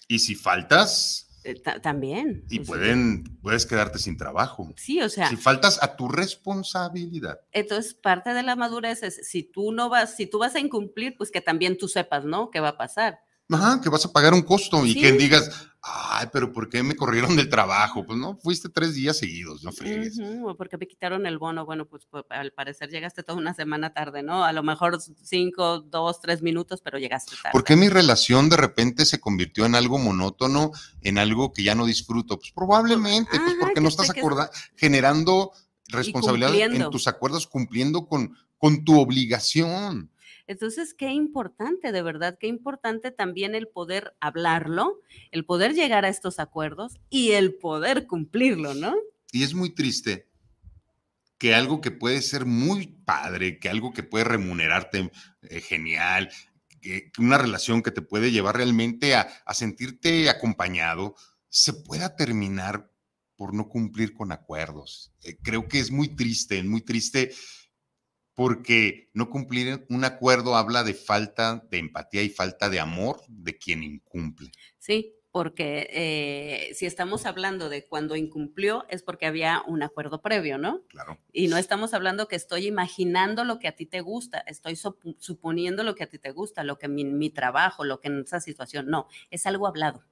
Y si faltas, Eh, ta- también. y pueden, puedes quedarte sin trabajo. Sí, o sea, Si faltas a tu responsabilidad. entonces parte de la madurez es si tú no vas, si tú vas a incumplir, pues que también tú sepas, ¿no? ¿Qué va a pasar? Ajá, que vas a pagar un costo y Sí. que digas, ay, pero ¿por qué me corrieron del trabajo? Pues no, fuiste tres días seguidos, no fregues. Ujú, o porque me quitaron el bono, bueno, pues, pues, al parecer llegaste toda una semana tarde, ¿no? A lo mejor cinco, dos, tres minutos, pero llegaste tarde. ¿Por qué mi relación de repente se convirtió en algo monótono, en algo que ya no disfruto? Pues probablemente, pues Ajá, porque no estás sé que- acorda- generando responsabilidad en tus acuerdos, cumpliendo con, con tu obligación. Entonces, qué importante, de verdad, qué importante también el poder hablarlo, el poder llegar a estos acuerdos y el poder cumplirlo, ¿no? Y es muy triste que algo que puede ser muy padre, que algo que puede remunerarte eh, genial, que, una relación que te puede llevar realmente a, a sentirte acompañado, se pueda terminar por no cumplir con acuerdos. Eh, creo que es muy triste, muy triste porque no cumplir un acuerdo habla de falta de empatía y falta de amor de quien incumple. Sí, porque eh, si estamos hablando de cuando incumplió es porque había un acuerdo previo, ¿no? Claro. Y no estamos hablando que estoy imaginando lo que a ti te gusta, estoy sup- suponiendo lo que a ti te gusta, lo que mi, mi trabajo, lo que en esa situación, no, es algo hablado,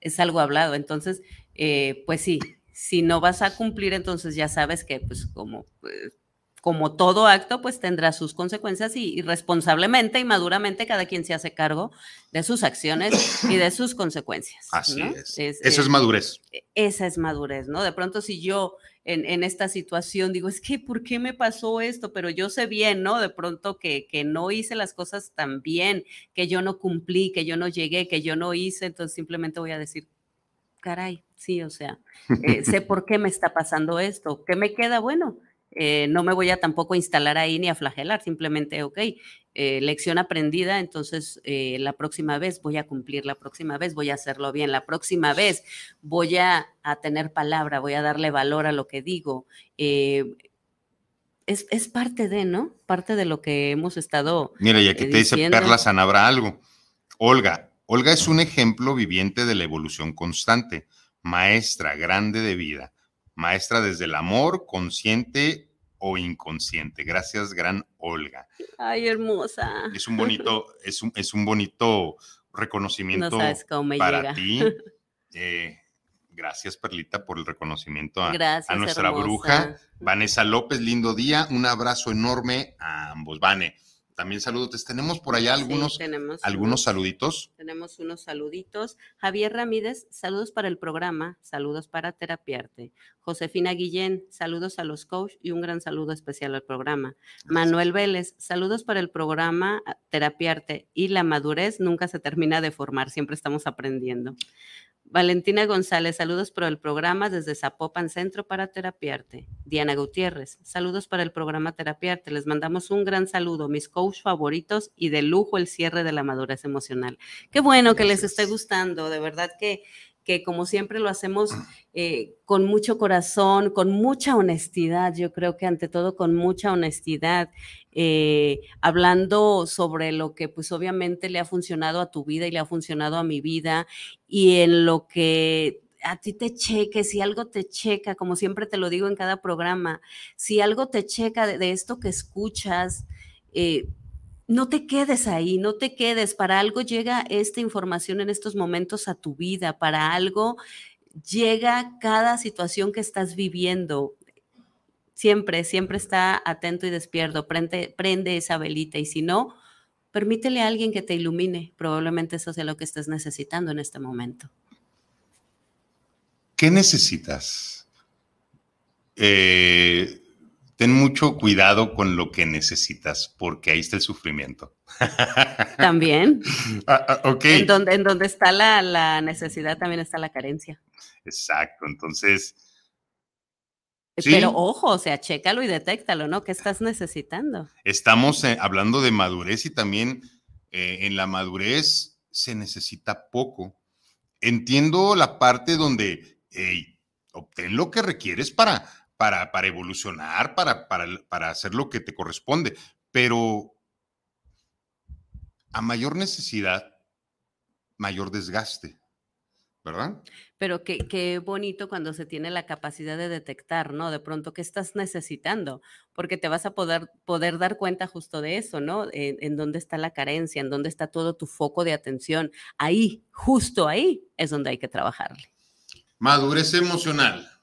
es algo hablado. Entonces, eh, pues sí, si no vas a cumplir, entonces ya sabes que pues como... pues, como todo acto, pues tendrá sus consecuencias y, y responsablemente y maduramente cada quien se hace cargo de sus acciones y de sus consecuencias. Así ¿no? es. Eso es eh, madurez. esa es madurez, ¿no? De pronto si yo en, en esta situación digo, es que, ¿por qué me pasó esto? Pero yo sé bien, ¿no? De pronto que, que no hice las cosas tan bien, que yo no cumplí, que yo no llegué, que yo no hice, entonces simplemente voy a decir, caray, sí, o sea, eh, sé [LAUGHS] por qué me está pasando esto, ¿qué me queda? Bueno, eh, no me voy a tampoco instalar ahí ni a flagelar, simplemente, ok, eh, lección aprendida, entonces eh, la próxima vez voy a cumplir, la próxima vez voy a hacerlo bien, la próxima vez voy a, a tener palabra, voy a darle valor a lo que digo. es, es parte de, ¿no? Parte de lo que hemos estado Mira, y aquí te dice. Perla Sanabra algo. Olga, Olga es un ejemplo viviente de la evolución constante, maestra grande de vida, maestra desde el amor, consciente o inconsciente. Gracias, gran Olga. Ay, hermosa. Es un bonito, [LAUGHS] es un, es un bonito No reconocimiento sabes cómo me para llega. ti. [LAUGHS] Eh, gracias, Perlita, por el reconocimiento a, Gracias, a nuestra hermosa. bruja. Vanessa López, lindo día. Un abrazo enorme a ambos. Vane, también saludos. Tenemos por allá Sí, algunos, tenemos algunos unos- saluditos. Tenemos unos saluditos. Javier Ramírez, saludos para el programa, saludos para Terapiarte. Josefina Guillén, saludos a los coach y un gran saludo especial al programa. Manuel Vélez, saludos para el programa Terapiarte y la madurez nunca se termina de formar, siempre estamos aprendiendo. Valentina González, saludos para el programa desde Zapopan Centro para Terapiarte. Diana Gutiérrez, saludos para el programa Terapiarte. Les mandamos un gran saludo, mis coach favoritos y de lujo el cierre de la madurez emocional. Qué bueno que les esté gustando, de verdad que, que como siempre lo hacemos eh, con mucho corazón, con mucha honestidad, yo creo que ante todo con mucha honestidad, eh, hablando sobre lo que pues obviamente le ha funcionado a tu vida y le ha funcionado a mi vida y en lo que a ti te cheque, si algo te checa, como siempre te lo digo en cada programa, si algo te checa de, de esto que escuchas, eh, no te quedes ahí, no te quedes. Para algo llega esta información en estos momentos a tu vida, para algo llega cada situación que estás viviendo. Siempre, siempre está atento y despierto, prende, prende esa velita y si no, permítele a alguien que te ilumine. Probablemente eso sea lo que estés necesitando en este momento. ¿Qué necesitas? Eh, ten mucho cuidado con lo que necesitas, porque ahí está el sufrimiento. [LAUGHS] También, Ah, ah, ok. en, donde, en donde está la, la necesidad, también está la carencia. Exacto. Entonces, Sí. Pero ojo, o sea, chécalo y detéctalo, ¿no? ¿Qué estás necesitando? estamos eh, hablando de madurez y también eh, en la madurez se necesita poco. Entiendo la parte donde hey, obtén lo que requieres para, para, para evolucionar, para, para, para hacer lo que te corresponde, pero a mayor necesidad, mayor desgaste, ¿verdad? Pero qué, qué bonito cuando se tiene la capacidad de detectar, ¿no? De pronto, ¿qué estás necesitando? Porque te vas a poder, poder dar cuenta justo de eso, ¿no? En, en dónde está la carencia, en dónde está todo tu foco de atención. Ahí, justo ahí, es donde hay que trabajarle. Madurez emocional.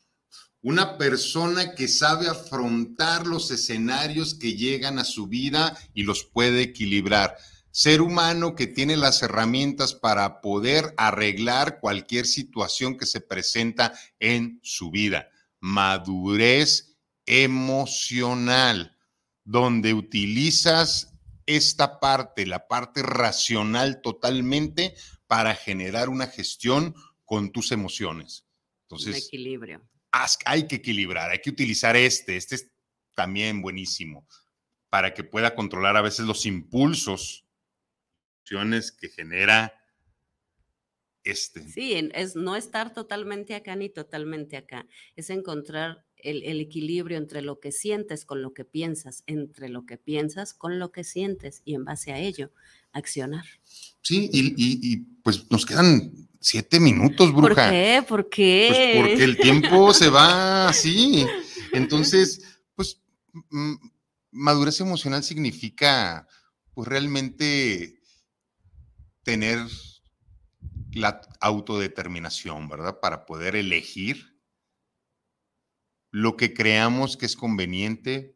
Una persona que sabe afrontar los escenarios que llegan a su vida y los puede equilibrar. Ser humano que tiene las herramientas para poder arreglar cualquier situación que se presenta en su vida. Madurez emocional, donde utilizas esta parte, la parte racional totalmente para generar una gestión con tus emociones. Entonces, equilibrio. Hay que equilibrar, hay que utilizar este, este es también buenísimo, para que pueda controlar a veces los impulsos que genera este. Sí, es no estar totalmente acá ni totalmente acá, es encontrar el, equilibrio entre lo que sientes con lo que piensas, entre lo que piensas con lo que sientes y en base a ello accionar. Sí, y, y, y pues nos quedan siete minutos, bruja. ¿Por qué? ¿Por qué? Pues porque el tiempo se va así. Entonces, pues madurez emocional significa pues realmente tener la autodeterminación, ¿verdad? Para poder elegir lo que creamos que es conveniente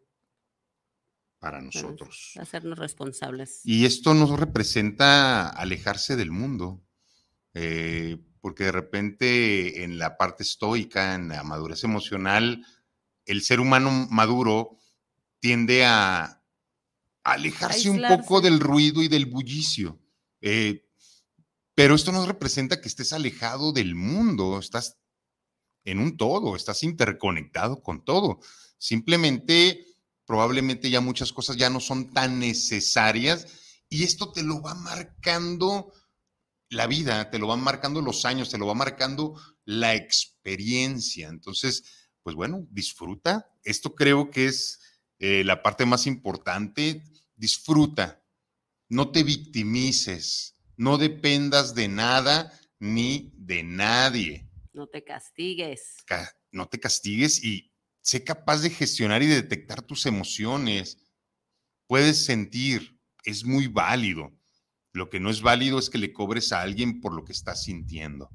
para nosotros. Hacernos responsables. Y esto nos representa alejarse del mundo, eh, porque de repente en la parte estoica, en la madurez emocional, el ser humano maduro tiende a alejarse un poco del ruido y del bullicio. Eh, pero esto no representa que estés alejado del mundo, estás en un todo, estás interconectado con todo. Simplemente, probablemente ya muchas cosas ya no son tan necesarias y esto te lo va marcando la vida, te lo van marcando los años, te lo va marcando la experiencia. Entonces, pues bueno, disfruta. Esto creo que es eh, la parte más importante. Disfruta, no te victimices, no dependas de nada ni de nadie. No te castigues. no te castigues y sé capaz de gestionar y de detectar tus emociones. Puedes sentir, es muy válido. Lo que no es válido es que le cobres a alguien por lo que estás sintiendo.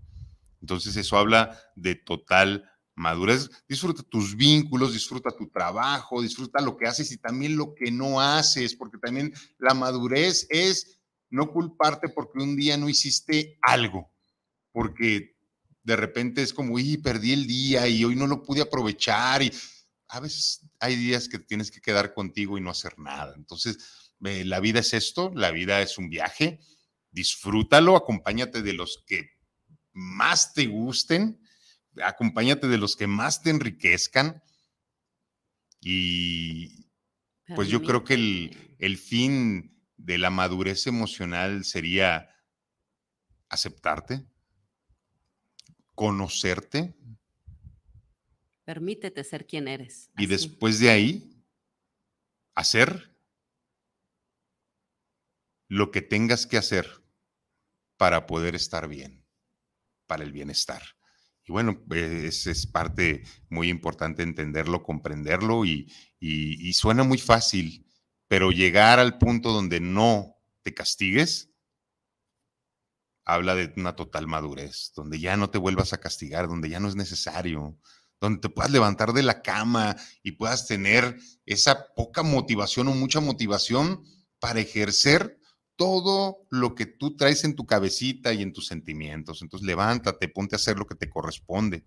Entonces eso habla de total madurez. Disfruta tus vínculos, disfruta tu trabajo, disfruta lo que haces y también lo que no haces, porque también la madurez es no culparte porque un día no hiciste algo, porque de repente es como, y perdí el día y hoy no lo pude aprovechar y a veces hay días que tienes que quedar contigo y no hacer nada. Entonces, eh, la vida es esto, la vida es un viaje, disfrútalo, acompáñate de los que más te gusten, acompáñate de los que más te enriquezcan y pues yo creo que el, el fin de la madurez emocional sería aceptarte, conocerte. Permítete ser quien eres. Y después de ahí, hacer lo que tengas que hacer para poder estar bien, para el bienestar. Y bueno, es, es parte muy importante entenderlo, comprenderlo y, y, y, suena muy fácil, pero llegar al punto donde no te castigues, habla de una total madurez, donde ya no te vuelvas a castigar, donde ya no es necesario, donde te puedas levantar de la cama y puedas tener esa poca motivación o mucha motivación para ejercer todo lo que tú traes en tu cabecita y en tus sentimientos. Entonces levántate, ponte a hacer lo que te corresponde.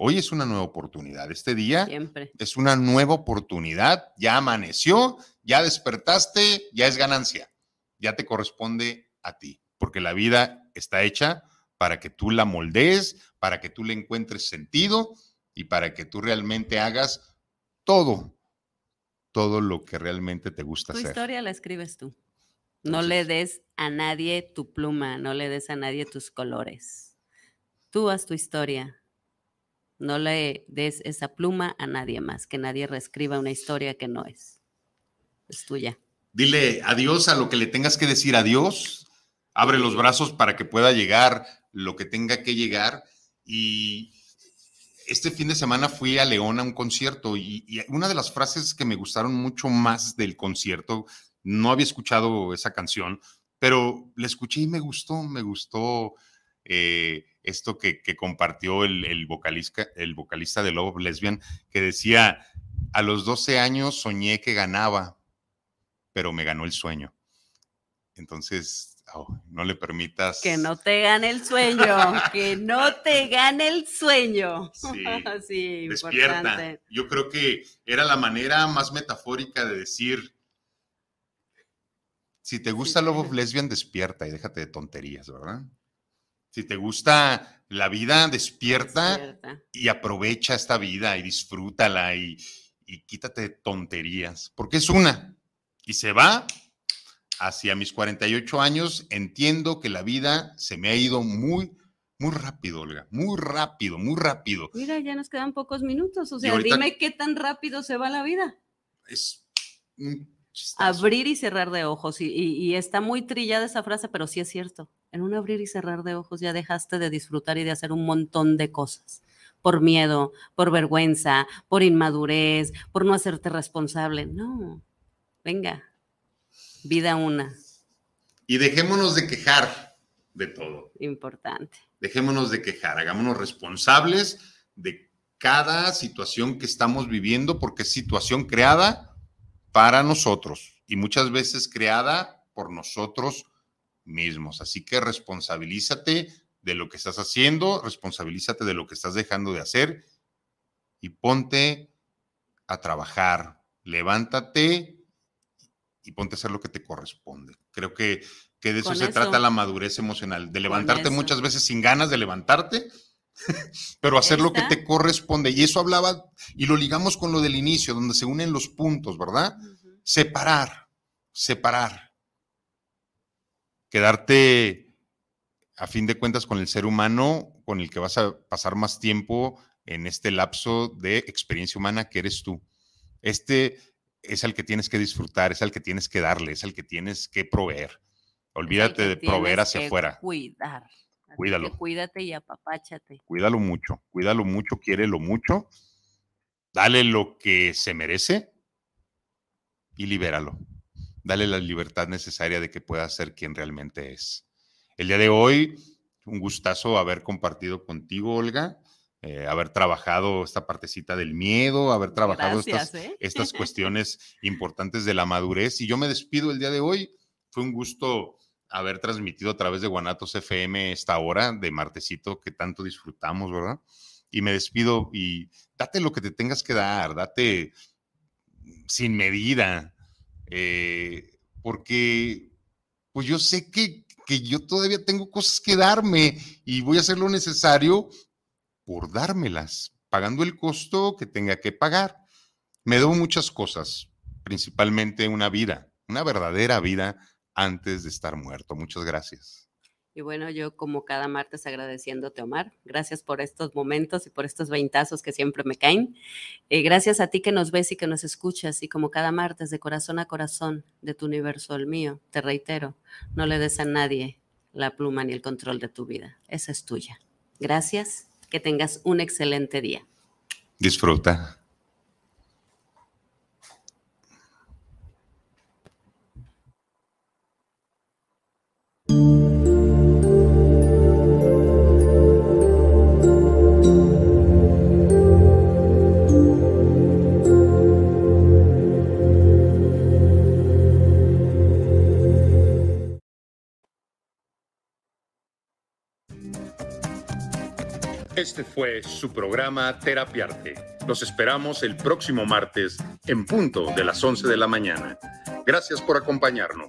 Hoy es una nueva oportunidad. Este día Siempre. es una nueva oportunidad. Ya amaneció, ya despertaste, ya es ganancia. Ya te corresponde a ti, porque la vida está hecha para que tú la moldees, para que tú le encuentres sentido y para que tú realmente hagas todo, todo lo que realmente te gusta tu hacer. Tu historia la escribes tú. No le des a nadie tu pluma, no le des a nadie tus colores. Tú haz tu historia. No le des esa pluma a nadie más, que nadie reescriba una historia que no es. Es tuya. Dile adiós a lo que le tengas que decir adiós. Abre los brazos para que pueda llegar lo que tenga que llegar. Y este fin de semana fui a León a un concierto y, una de las frases que me gustaron mucho más del concierto, no había escuchado esa canción, pero la escuché y me gustó, me gustó eh, esto que, que compartió el, el, vocalista, el vocalista de Love Lesbian, que decía, a los 12 años soñé que ganaba, pero me ganó el sueño. Entonces, oh, no le permitas. Que no te gane el sueño, [LAUGHS] que no te gane el sueño. Sí, [LAUGHS] sí despierta. Importante. Yo creo que era la manera más metafórica de decir, si te gusta Love of Lesbian, despierta y déjate de tonterías, ¿verdad? Si te gusta la vida, despierta, despierta. y aprovecha esta vida y disfrútala y, y quítate de tonterías, porque es una. Y se va hacia mis 48 años, entiendo que la vida se me ha ido muy, muy rápido, Olga, muy rápido, muy rápido. Mira, ya nos quedan pocos minutos, o sea, ahorita, dime qué tan rápido se va la vida. Es abrir y cerrar de ojos, y, y, y, está muy trillada esa frase, pero sí es cierto. En un abrir y cerrar de ojos ya dejaste de disfrutar y de hacer un montón de cosas. Por miedo, por vergüenza, por inmadurez, por no hacerte responsable. No, venga, vida una. Y dejémonos de quejar de todo. Importante. Dejémonos de quejar, hagámonos responsables de cada situación que estamos viviendo, porque es situación creada para nosotros y muchas veces creada por nosotros mismos. Así que responsabilízate de lo que estás haciendo, responsabilízate de lo que estás dejando de hacer y ponte a trabajar. Levántate y ponte a hacer lo que te corresponde. Creo que, que de eso se trata la madurez emocional, de levantarte muchas veces sin ganas de levantarte, [LAUGHS] pero hacer lo que te corresponde. Y eso hablaba, y lo ligamos con lo del inicio, donde se unen los puntos, ¿verdad? Uh -huh. Separar, separar. Quedarte, a fin de cuentas, con el ser humano con el que vas a pasar más tiempo en este lapso de experiencia humana que eres tú. Este es el que tienes que disfrutar, es el que tienes que darle, es el que tienes que proveer. Olvídate de proveer hacia afuera. Cuidar. Cuídalo. cuídate y apapáchate. Cuídalo mucho, cuídalo mucho, quiérelo mucho. Dale lo que se merece y libéralo. Dale la libertad necesaria de que pueda ser quien realmente es. El día de hoy, un gustazo haber compartido contigo, Olga. Eh, haber trabajado esta partecita del miedo, haber trabajado Gracias, estas, ¿eh? estas [LAUGHS] cuestiones importantes de la madurez. Y yo me despido el día de hoy. Fue un gusto haber transmitido a través de Guanatos FM esta hora de martesito que tanto disfrutamos, ¿verdad? Y me despido y date lo que te tengas que dar, date sin medida, eh, porque pues yo sé que, que yo todavía tengo cosas que darme y voy a hacer lo necesario por dármelas, pagando el costo que tenga que pagar. Me debo muchas cosas, principalmente una vida, una verdadera vida antes de estar muerto. Muchas gracias. Y bueno, yo como cada martes agradeciéndote, Omar. Gracias por estos momentos y por estos veintazos que siempre me caen. Eh, gracias a ti que nos ves y que nos escuchas. Y como cada martes, de corazón a corazón, de tu universo al mío, te reitero, no le des a nadie la pluma ni el control de tu vida. Esa es tuya. Gracias que tengas un excelente día. Disfruta. Este fue su programa Terapiarte. Los esperamos el próximo martes en punto de las 11 de la mañana. Gracias por acompañarnos.